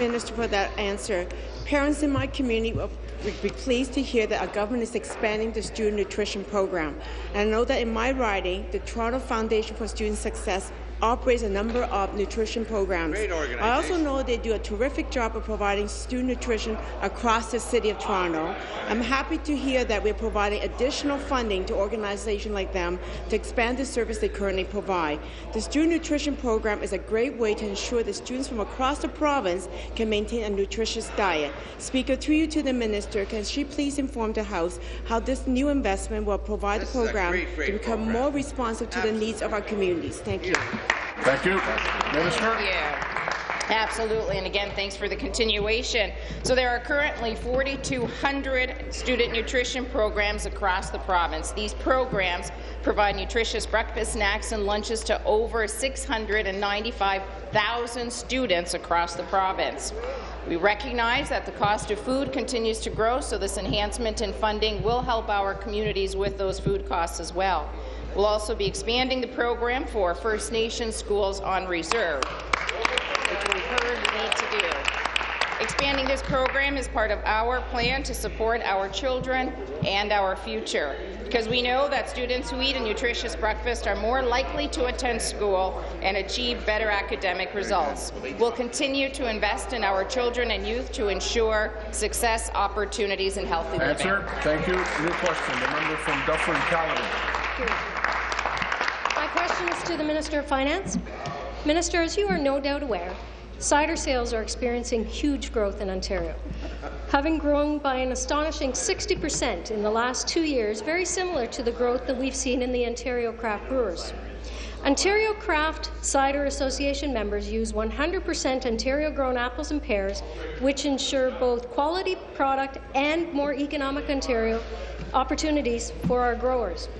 Minister, for that answer. Parents in my community would be pleased to hear that our government is expanding the student nutrition program. And I know that in my riding, the Toronto Foundation for Student Success operates a number of nutrition programs. I also know they do a terrific job of providing student nutrition across the City of Toronto. I'm happy to hear that we're providing additional funding to organizations like them to expand the service they currently provide. The student nutrition program is a great way to ensure that students from across the province can maintain a nutritious diet. Speaker, through you to the minister, can she please inform the House how this new investment will provide This the program great, great to become program. more responsive to the needs of our communities? Thank you. Thank you. Minister? Yeah. Absolutely, and again, thanks for the continuation. So there are currently 4,200 student nutrition programs across the province. These programs provide nutritious breakfast, snacks, and lunches to over 695,000 students across the province. We recognize that the cost of food continues to grow, so this enhancement in funding will help our communities with those food costs as well. We'll also be expanding the program for First Nations schools on reserve, which we heard we need to do. Expanding this program is part of our plan to support our children and our future, because we know that students who eat a nutritious breakfast are more likely to attend school and achieve better academic results. We'll continue to invest in our children and youth to ensure success, opportunities, and healthy living. Answer. Thank you. New question. The member from Dufferin Caledon. My question is to the Minister of Finance. Minister, as you are no doubt aware, cider sales are experiencing huge growth in Ontario, having grown by an astonishing 60 per cent in the last two years, very similar to the growth that we've seen in the Ontario craft brewers. Ontario Craft Cider Association members use 100% Ontario-grown apples and pears, which ensure both quality product and more economic Ontario opportunities for our growers.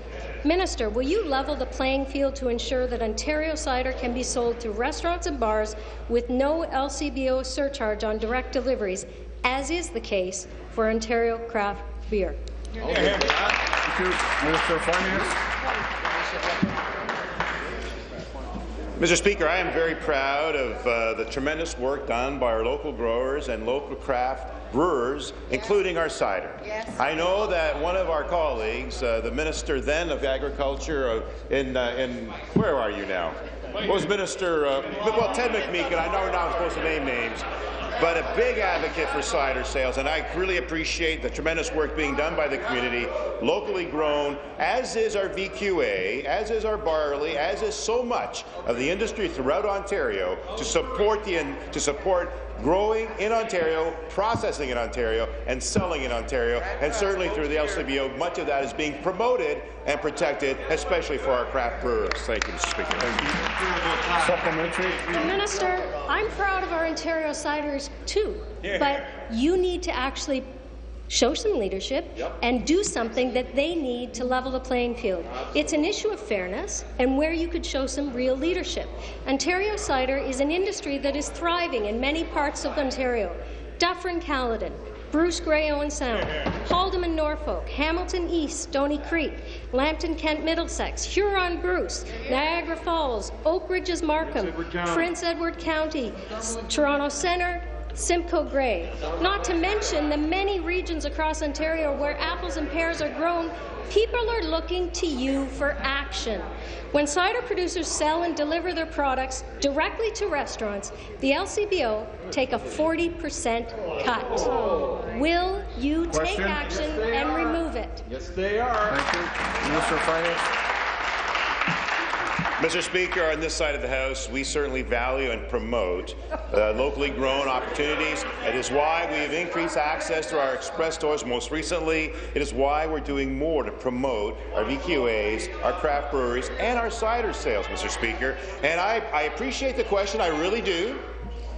Minister, will you level the playing field to ensure that Ontario cider can be sold to restaurants and bars with no LCBO surcharge on direct deliveries, as is the case for Ontario craft beer? Thank you. Minister of Finance. Mr. Speaker, I am very proud of uh, the tremendous work done by our local growers and local craft brewers, including our cider. Yes. I know that one of our colleagues, uh, the Minister then of Agriculture uh, in, uh, in, where are you now? What was Minister, uh, well, Ted McMeekin, I know we're not supposed to name names, but a big advocate for cider sales, and I really appreciate the tremendous work being done by the community, locally grown, as is our VQA, as is our barley, as is so much of the industry throughout Ontario to support the to support growing in Ontario, processing in Ontario, and selling in Ontario, and certainly through the LCBO, much of that is being promoted and protected, especially for our craft brewers. Thank you, Mr. Speaker. Thank you. Supplementary. Minister, I'm proud of our Ontario ciders too, but you need to actually show some leadership and do something that they need to level the playing field. It's an issue of fairness and where you could show some real leadership. Ontario cider is an industry that is thriving in many parts of Ontario. Dufferin Caledon, Bruce Grey Owen Sound, Haldimand Norfolk, Hamilton East, Stoney Creek, Lambton Kent Middlesex, Huron Bruce, Niagara Falls, Oak Ridges Markham, Prince Edward County, S- Toronto Centre, Simcoe Grey, not to mention the many regions across Ontario where apples and pears are grown. People are looking to you for action. When cider producers sell and deliver their products directly to restaurants, the LCBO take a 40% cut. Will you take Question? action and remove it? Yes, they are. Thank you. Minister of Finance. Mr. Speaker, on this side of the House, we certainly value and promote uh, locally grown opportunities. It is why we have increased access to our express stores most recently. It is why we're doing more to promote our VQAs, our craft breweries, and our cider sales, Mr. Speaker. And I, I appreciate the question. I really do.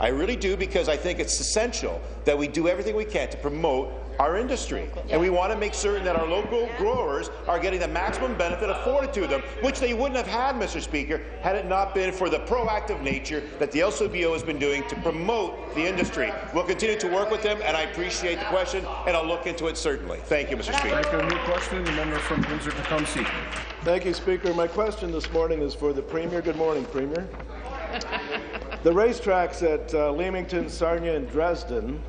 I really do because I think it's essential that we do everything we can to promote our industry. And we want to make certain that our local growers are getting the maximum benefit afforded to them, which they wouldn't have had, Mr. Speaker, had it not been for the proactive nature that the LCBO has been doing to promote the industry. We'll continue to work with them, and I appreciate the question, and I'll look into it certainly. Thank you, Mr. Speaker. Thank you. New question. The member from Windsor-Tecumseh. Thank you, Speaker. My question this morning is for the Premier. Good morning, Premier. The racetracks at uh, Leamington, Sarnia, and Dresden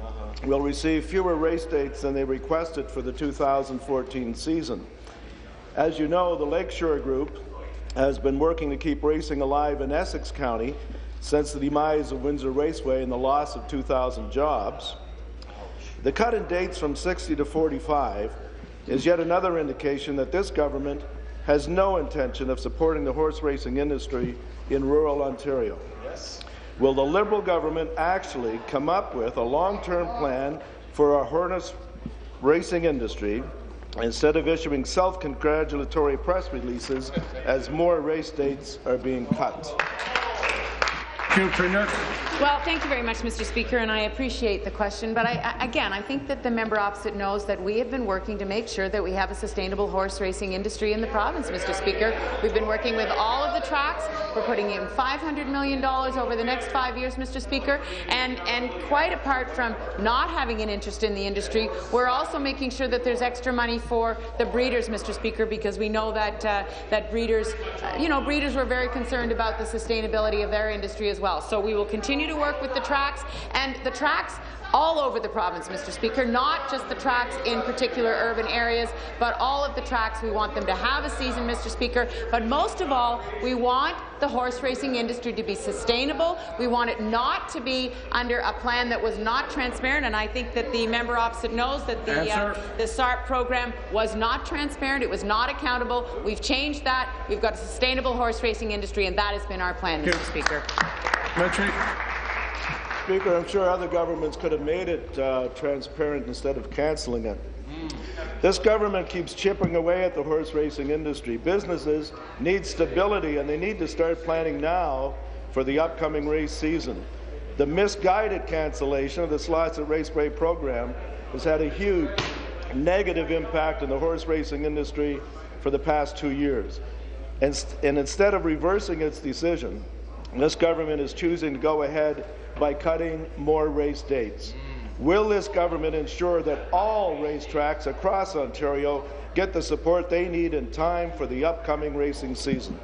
will receive fewer race dates than they requested for the 2014 season. As you know, the Lakeshore Group has been working to keep racing alive in Essex County since the demise of Windsor Raceway and the loss of 2,000 jobs. The cut in dates from 60 to 45 is yet another indication that this government has no intention of supporting the horse racing industry in rural Ontario. Yes. Will the Liberal government actually come up with a long-term plan for our harness racing industry instead of issuing self-congratulatory press releases as more race dates are being cut? Well, thank you very much, Mr. Speaker, and I appreciate the question. But I, again, I think that the member opposite knows that we have been working to make sure that we have a sustainable horse racing industry in the province, Mr. Speaker. We've been working with all of the tracks. We're putting in $500 million over the next five years, Mr. Speaker. And, and quite apart from not having an interest in the industry, we're also making sure that there's extra money for the breeders, Mr. Speaker, because we know that, uh, that breeders, uh, you know, breeders were very concerned about the sustainability of their industry as well. So we will continue to work with the tracks, and the tracks all over the province, Mr. Speaker, not just the tracks in particular urban areas, but all of the tracks. We want them to have a season, Mr. Speaker, but most of all, we want the horse racing industry to be sustainable. We want it not to be under a plan that was not transparent, and I think that the member opposite knows that the, uh, the SARP program was not transparent. It was not accountable. We've changed that. We've got a sustainable horse racing industry, and that has been our plan, Mr. Speaker. Speaker, I'm sure other governments could have made it uh, transparent instead of cancelling it. This government keeps chipping away at the horse racing industry. Businesses need stability, and they need to start planning now for the upcoming race season. The misguided cancellation of the Slots at Raceway program has had a huge negative impact on the horse racing industry for the past two years. And, and instead of reversing its decision, this government is choosing to go ahead by cutting more race dates. Mm. Will this government ensure that all racetracks across Ontario get the support they need in time for the upcoming racing season?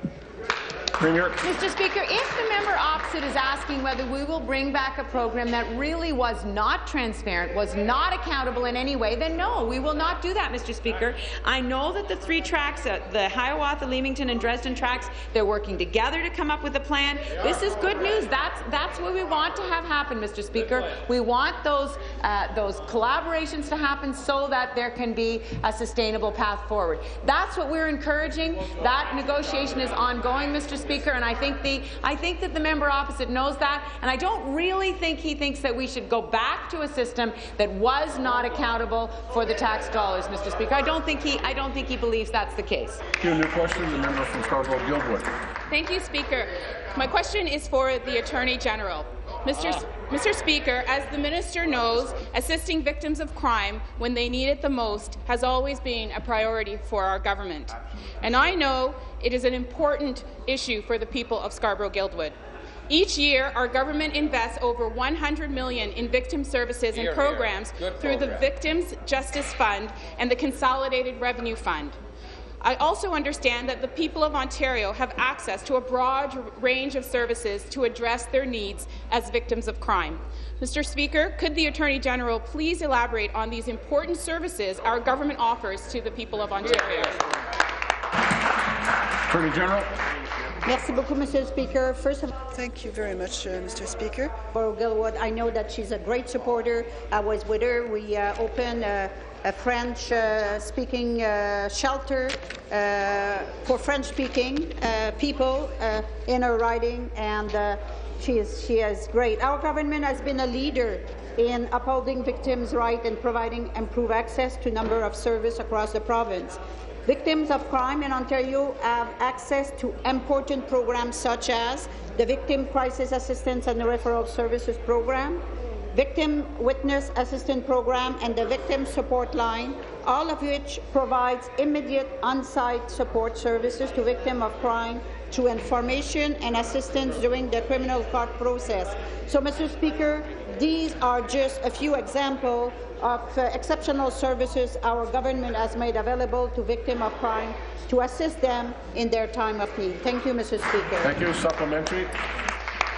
Premier. Mr. Speaker, if the member opposite is asking whether we will bring back a program that really was not transparent, was not accountable in any way, then no, we will not do that, Mr. Speaker. I know that the three tracks, uh, the Hiawatha, Leamington and Dresden tracks, they're working together to come up with a plan. This is good news. That's, that's what we want to have happen, Mr. Speaker. We want those, uh, those collaborations to happen so that there can be a sustainable path forward. That's what we're encouraging. That negotiation is ongoing, Mr. Speaker, and I think the I think that the member opposite knows that, and I don't really think he thinks that we should go back to a system that was not accountable for the tax dollars, Mr. Speaker. I don't think he I don't think he believes that's the case. New question, the member from Scarborough-Guildwood. Thank you, Speaker. My question is for the Attorney General. Mr. S Mr. Speaker, as the minister knows, assisting victims of crime when they need it the most has always been a priority for our government. And I know it is an important issue for the people of Scarborough-Guildwood. Each year, our government invests over 100 million in victim services and programs through the Victims Justice Fund and the Consolidated Revenue Fund. I also understand that the people of Ontario have access to a broad range of services to address their needs as victims of crime. Mr. Speaker, could the Attorney General please elaborate on these important services our government offers to the people of Ontario? Attorney General. Merci beaucoup, Mr. Speaker. First of all, thank you very much, uh, Mr. Speaker. For Guildwood, I know that she's a great supporter. I was with her. We uh, opened uh, a French-speaking uh, uh, shelter uh, for French-speaking people in her riding, and she is she is great. Our government has been a leader in upholding victims' rights and providing improved access to a number of services across the province. Victims of crime in Ontario have access to important programs such as the Victim Crisis Assistance and Referral Services Program, Victim Witness Assistance Program, and the Victim Support Line, all of which provides immediate on-site support services to victims of crime through information and assistance during the criminal court process. So, Mr. Speaker, these are just a few examples of uh, exceptional services our government has made available to victims of crime to assist them in their time of need. Thank you, Mr. Speaker. Thank you. Supplementary.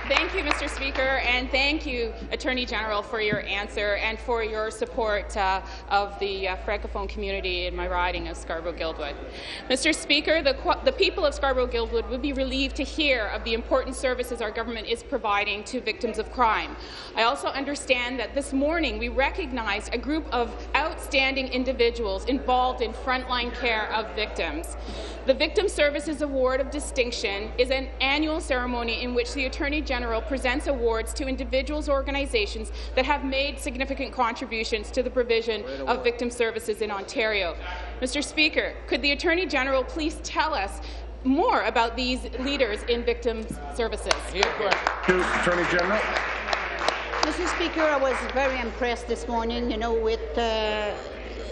Thank you, Mr. Speaker, and thank you, Attorney General, for your answer and for your support uh, of the uh, Francophone community in my riding of Scarborough-Guildwood. Mr. Speaker, the, the people of Scarborough-Guildwood would be relieved to hear of the important services our government is providing to victims of crime. I also understand that this morning we recognized a group of outstanding individuals involved in frontline care of victims. The Victim Services Award of Distinction is an annual ceremony in which the Attorney General presents awards to individuals or organizations that have made significant contributions to the provision of victim services in Ontario. Mr. Speaker, could the Attorney General please tell us more about these leaders in victim services? Attorney General. Mr. Speaker, I was very impressed this morning, you know, with uh,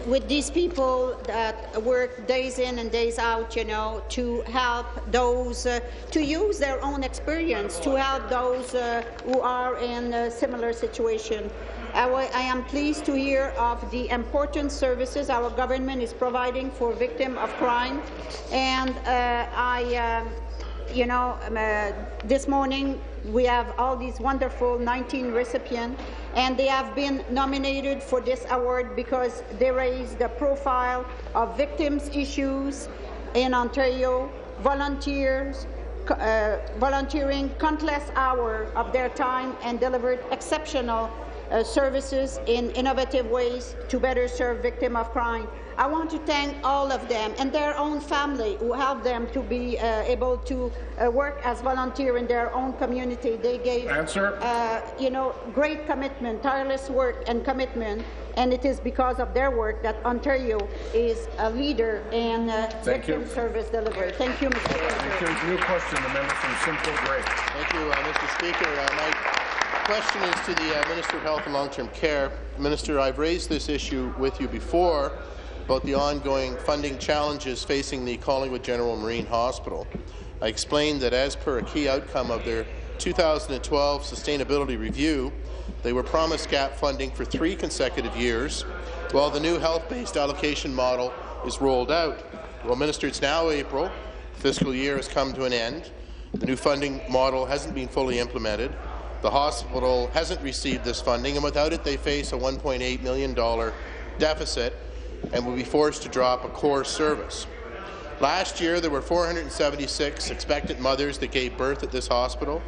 with these people that work days in and days out, you know, to help those, uh, to use their own experience to help those uh, who are in a similar situation. I, I am pleased to hear of the important services our government is providing for victims of crime, and uh, I, uh, you know, um, uh, this morning we have all these wonderful 19 recipients, and they have been nominated for this award because they raise the profile of victims' issues in Ontario, volunteers, uh, volunteering countless hours of their time and delivered exceptional uh, services in innovative ways to better serve victims of crime. I want to thank all of them and their own family who helped them to be uh, able to uh, work as volunteer in their own community. They gave, uh, you know, great commitment, tireless work and commitment, and it is because of their work that Ontario is a leader in uh, victim you. service delivery. Thank you, Mr. Speaker. Thank you. New question, the member from Simcoe Grey. Thank you, uh, Mr. Speaker. Uh, my question is to the uh, Minister of Health and Long-Term Care. Minister, I've raised this issue with you before about the ongoing funding challenges facing the Collingwood General Marine Hospital. I explained that as per a key outcome of their 2012 sustainability review, they were promised gap funding for three consecutive years, while the new health-based allocation model is rolled out. Well, Minister, it's now April. The fiscal year has come to an end. The new funding model hasn't been fully implemented. The hospital hasn't received this funding, and without it, they face a $1.8 million deficit and will be forced to drop a core service. Last year, there were 476 expectant mothers that gave birth at this hospital,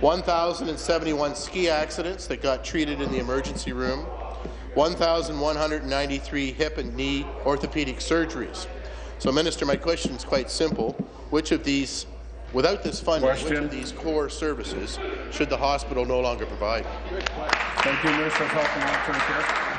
1,071 ski accidents that got treated in the emergency room, 1,193 hip and knee orthopedic surgeries. So, Minister, my question is quite simple. Which of these, without this funding, question. which of these core services should the hospital no longer provide? Thank you, Minister of Health and Long-Term Care.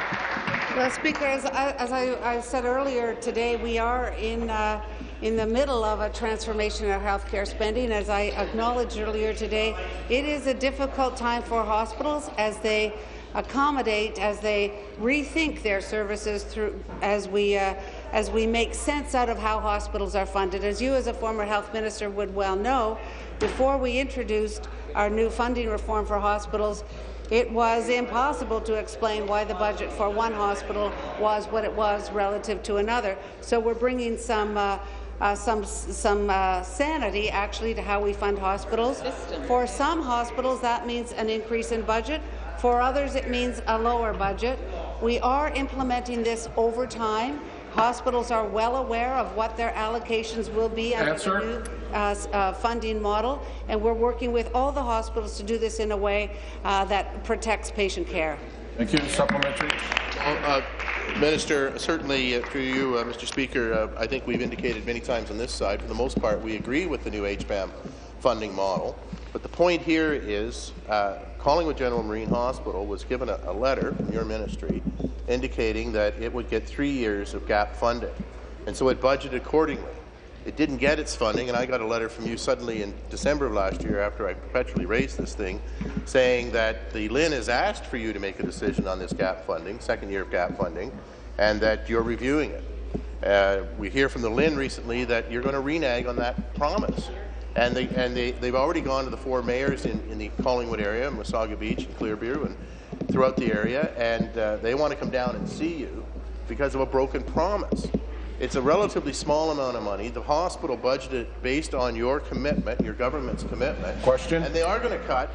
Well, Speaker, as, I, as I, I, said earlier today, we are in, uh, in the middle of a transformation in our healthcare spending. As I acknowledged earlier today, it is a difficult time for hospitals as they accommodate, as they rethink their services through, as we uh, as we make sense out of how hospitals are funded. As you, as a former health minister, would well know, before we introduced our new funding reform for hospitals, it was impossible to explain why the budget for one hospital was what it was relative to another. So we're bringing some uh, uh, some some uh, sanity actually to how we fund hospitals. For some hospitals, that means an increase in budget. For others, it means a lower budget. We are implementing this over time. Hospitals are well aware of what their allocations will be under Answer. the new uh, uh, funding model, and we're working with all the hospitals to do this in a way uh, that protects patient care. Thank you. Supplementary. Well, uh, Minister, certainly uh, through you, uh, Mr. Speaker, I think we've indicated many times on this side, for the most part, we agree with the new HBAM funding model. But the point here is Collingwood General Marine Hospital was given a, a letter from your ministry indicating that it would get three years of gap funding. And so it budgeted accordingly. It didn't get its funding, and I got a letter from you suddenly in December of last year after I perpetually raised this thing, saying that the LHIN has asked for you to make a decision on this gap funding, second year of gap funding, and that you're reviewing it. Uh, we hear from the LHIN recently that you're going to renege on that promise. And, they, and they, they've already gone to the four mayors in, in the Collingwood area, Wasaga Beach and Clearview, and throughout the area, and uh, they want to come down and see you because of a broken promise. It's a relatively small amount of money. The hospital budgeted based on your commitment, your government's commitment. Question. And they are going to cut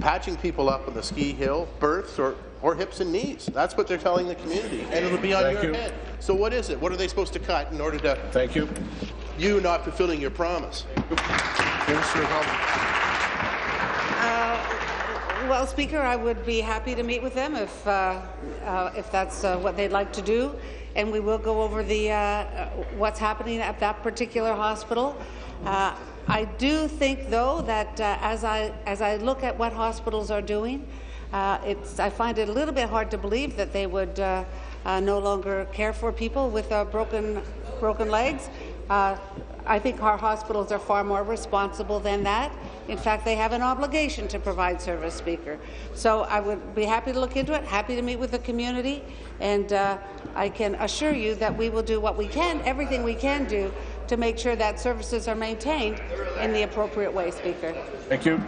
patching people up on the ski hill, births, or, or hips and knees. That's what they're telling the community, and it'll be on Thank your you. head. So what is it? What are they supposed to cut in order to... Thank you. You not fulfilling your promise. Uh, well, Speaker, I would be happy to meet with them if, uh, uh, if that's uh, what they'd like to do, and we will go over the, uh, uh, what's happening at that particular hospital. I do think, though, that as, I, as I look at what hospitals are doing, it's, I find it a little bit hard to believe that they would no longer care for people with broken, broken legs. Uh, I think our hospitals are far more responsible than that. In fact, they have an obligation to provide service, Speaker. So I would be happy to look into it, happy to meet with the community, and uh, I can assure you that we will do what we can, everything we can do, to make sure that services are maintained in the appropriate way, Speaker. Thank you.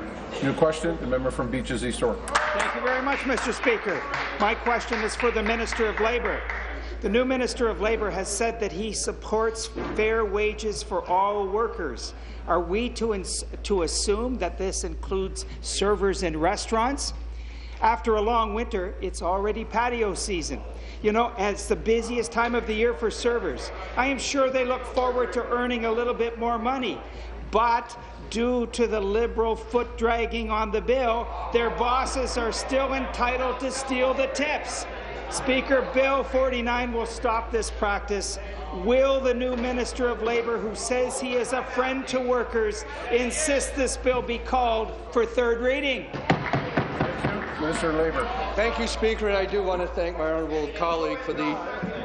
New question, the member from Beaches East York. Thank you very much, Mr. Speaker. My question is for the Minister of Labour. The new Minister of Labour has said that he supports fair wages for all workers. Are we to, to assume that this includes servers in restaurants? After a long winter, it's already patio season. You know, it's the busiest time of the year for servers. I am sure they look forward to earning a little bit more money. But due to the Liberal foot dragging on the bill, their bosses are still entitled to steal the tips. Speaker, Bill 49 will stop this practice. Will the new Minister of Labour, who says he is a friend to workers, insist this bill be called for third reading? Minister of Labour. Thank you, Speaker, and I do want to thank my honourable colleague for the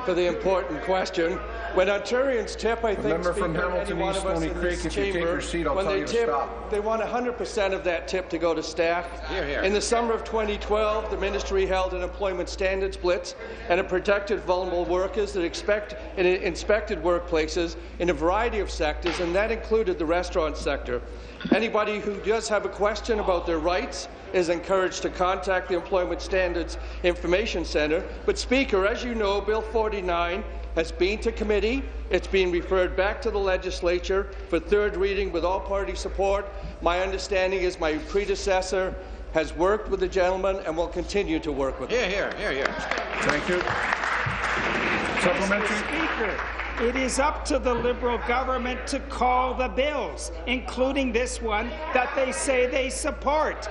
for the important question. When Ontarians tip, I think, member from Hamilton any one East, of us Stoney in Creek, this if you take chamber, your seat, I'll when tell they you to tip, stop. they want 100% of that tip to go to staff. Here, here. In the summer of 2012, the ministry held an employment standards blitz and it protected vulnerable workers that expect inspected workplaces in a variety of sectors, and that included the restaurant sector. Anybody who does have a question about their rights is encouraged to contact the Employment Standards Information Centre. But, Speaker, as you know, Bill 49 has been to committee. It's been referred back to the legislature for third reading with all party support. My understanding is my predecessor has worked with the gentleman and will continue to work with him. Here, here, here, here. Thank you. Supplementary. It is up to the Liberal government to call the bills, including this one that they say they support.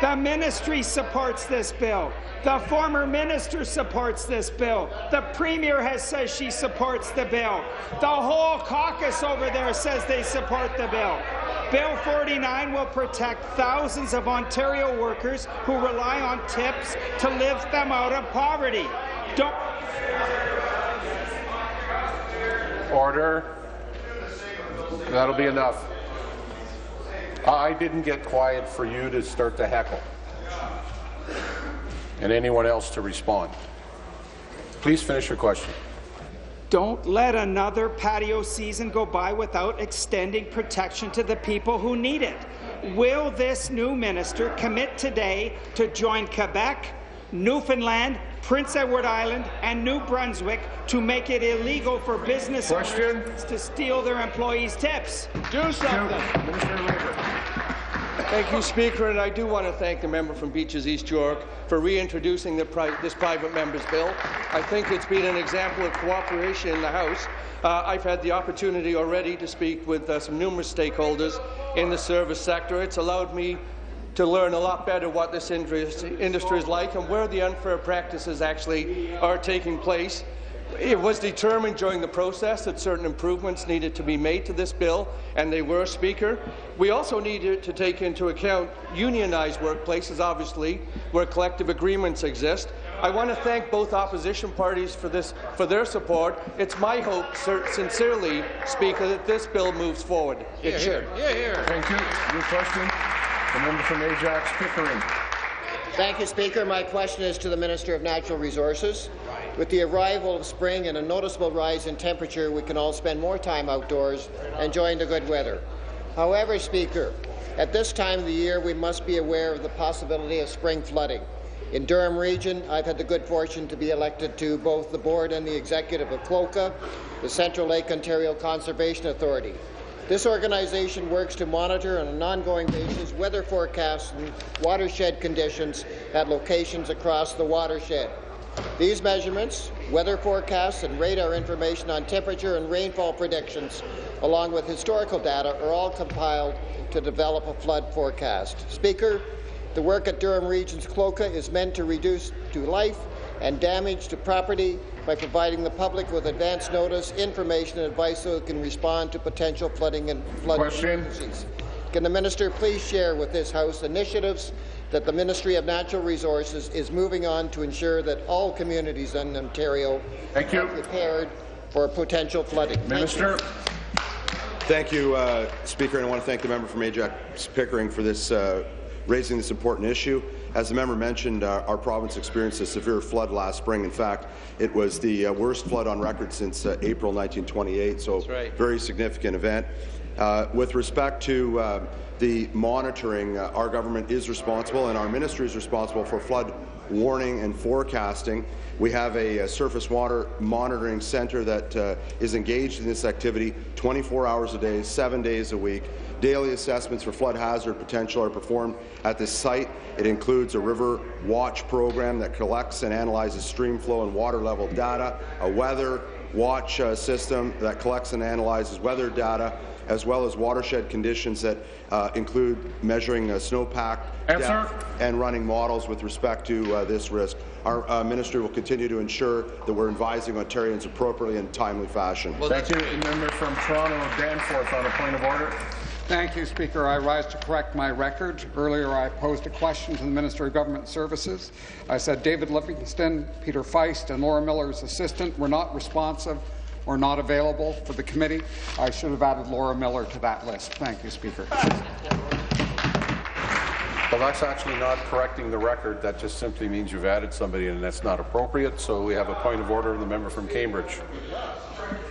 The ministry supports this bill. The former minister supports this bill. The premier has said she supports the bill. The whole caucus over there says they support the bill. Bill 49 will protect thousands of Ontario workers who rely on tips to lift them out of poverty. Don't Order. That'll be enough. I didn't get quiet for you to start to heckle and anyone else to respond. Please finish your question. Don't let another patio season go by without extending protection to the people who need it. Will this new minister commit today to join Quebec, Newfoundland, Prince Edward Island, and New Brunswick to make it illegal for business owners to steal their employees' tips? Do something. Thank you, Speaker, and I do want to thank the member from Beaches East York for reintroducing the pri this private member's bill. I think it's been an example of cooperation in the House. Uh, I've had the opportunity already to speak with uh, some numerous stakeholders in the service sector. It's allowed me to learn a lot better what this industry is like and where the unfair practices actually are taking place. It was determined during the process that certain improvements needed to be made to this bill, and they were, Speaker. We also needed to take into account unionized workplaces, obviously, where collective agreements exist. I want to thank both opposition parties for, this, for their support. It's my hope, sir, sincerely, Speaker, that this bill moves forward. Here, it should. here, here. Thank you. Your question, the member from Ajax Pickering. Thank you, Speaker. My question is to the Minister of Natural Resources. With the arrival of spring and a noticeable rise in temperature, we can all spend more time outdoors enjoying the good weather. However, Speaker, at this time of the year, we must be aware of the possibility of spring flooding. In Durham Region, I've had the good fortune to be elected to both the board and the executive of CLOCA, the Central Lake Ontario Conservation Authority. This organization works to monitor on an ongoing basis weather forecasts and watershed conditions at locations across the watershed. These measurements, weather forecasts, and radar information on temperature and rainfall predictions, along with historical data, are all compiled to develop a flood forecast. Speaker, the work at Durham Region's CLOCA is meant to reduce to life and damage to property by providing the public with advance notice, information, and advice so it can respond to potential flooding and flood Question. emergencies. Can the minister please share with this House initiatives that the Ministry of Natural Resources is moving on to ensure that all communities in Ontario Thank you. are prepared for potential flooding? Thank you. Minister. Thank you, uh, Speaker, and I want to thank the member from Ajax Pickering for this uh, raising this important issue. As the member mentioned, uh, our province experienced a severe flood last spring. In fact, it was the uh, worst flood on record since uh, April 1928, so very significant event. Uh, with respect to uh, the monitoring, our government is responsible and our ministry is responsible for flood warning and forecasting. We have a, a surface water monitoring centre that uh, is engaged in this activity 24 hours a day, seven days a week. Daily assessments for flood hazard potential are performed at this site. It includes a river watch program that collects and analyzes stream flow and water level data, a weather watch uh, system that collects and analyzes weather data, as well as watershed conditions that uh, include measuring uh, snowpack Answer. depth and running models with respect to uh, this risk. Our uh, ministry will continue to ensure that we're advising Ontarians appropriately and timely fashion. Thank you. The member from Toronto, Danforth, on a point of order. Thank you, Speaker. I rise to correct my record. Earlier, I posed a question to the Minister of Government Services. I said David Livingston, Peter Faist, and Laura Miller's assistant were not responsive or not available for the committee. I should have added Laura Miller to that list. Thank you, Speaker. Well, that's actually not correcting the record. That just simply means you've added somebody, and that's not appropriate. So we have a point of order, from the member from Cambridge.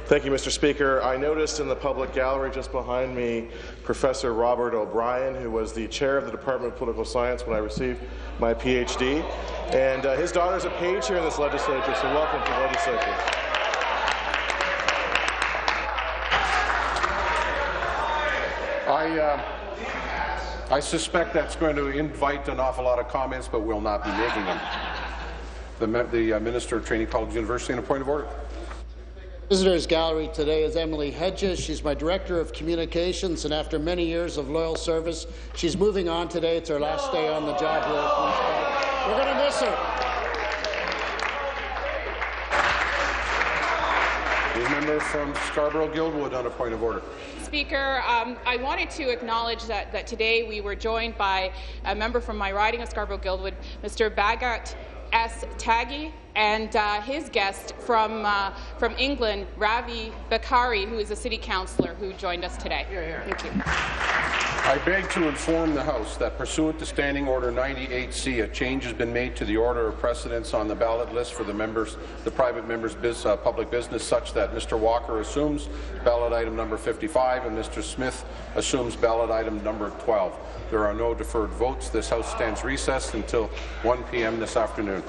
Thank you, Mr. Speaker. I noticed in the public gallery just behind me Professor Robert O'Brien, who was the chair of the Department of Political Science when I received my PhD. And uh, his is a page here in this legislature, so welcome to the legislature. I, uh, I suspect that's going to invite an awful lot of comments, but we'll not be making them. The, the uh, Minister of Training College University, in a point of order. Visitors Gallery today is Emily Hedges. She's my Director of Communications, and after many years of loyal service, she's moving on today. It's her last day on the job. We're going to miss her. The member from Scarborough-Guildwood on a point of order. Speaker, um, I wanted to acknowledge that, that today we were joined by a member from my riding of Scarborough-Guildwood, Mr. Bagat S. Taggi, and uh, his guest from, uh, from England, Ravi Bakari, who is a city councillor who joined us today. Thank you. I beg to inform the House that pursuant to Standing Order 98C, a change has been made to the order of precedence on the ballot list for the members, the private members' biz, uh, public business, such that Mr. Walker assumes ballot item number 55 and Mr. Smith assumes ballot item number 12. There are no deferred votes. This House stands recessed until 1 p.m. this afternoon.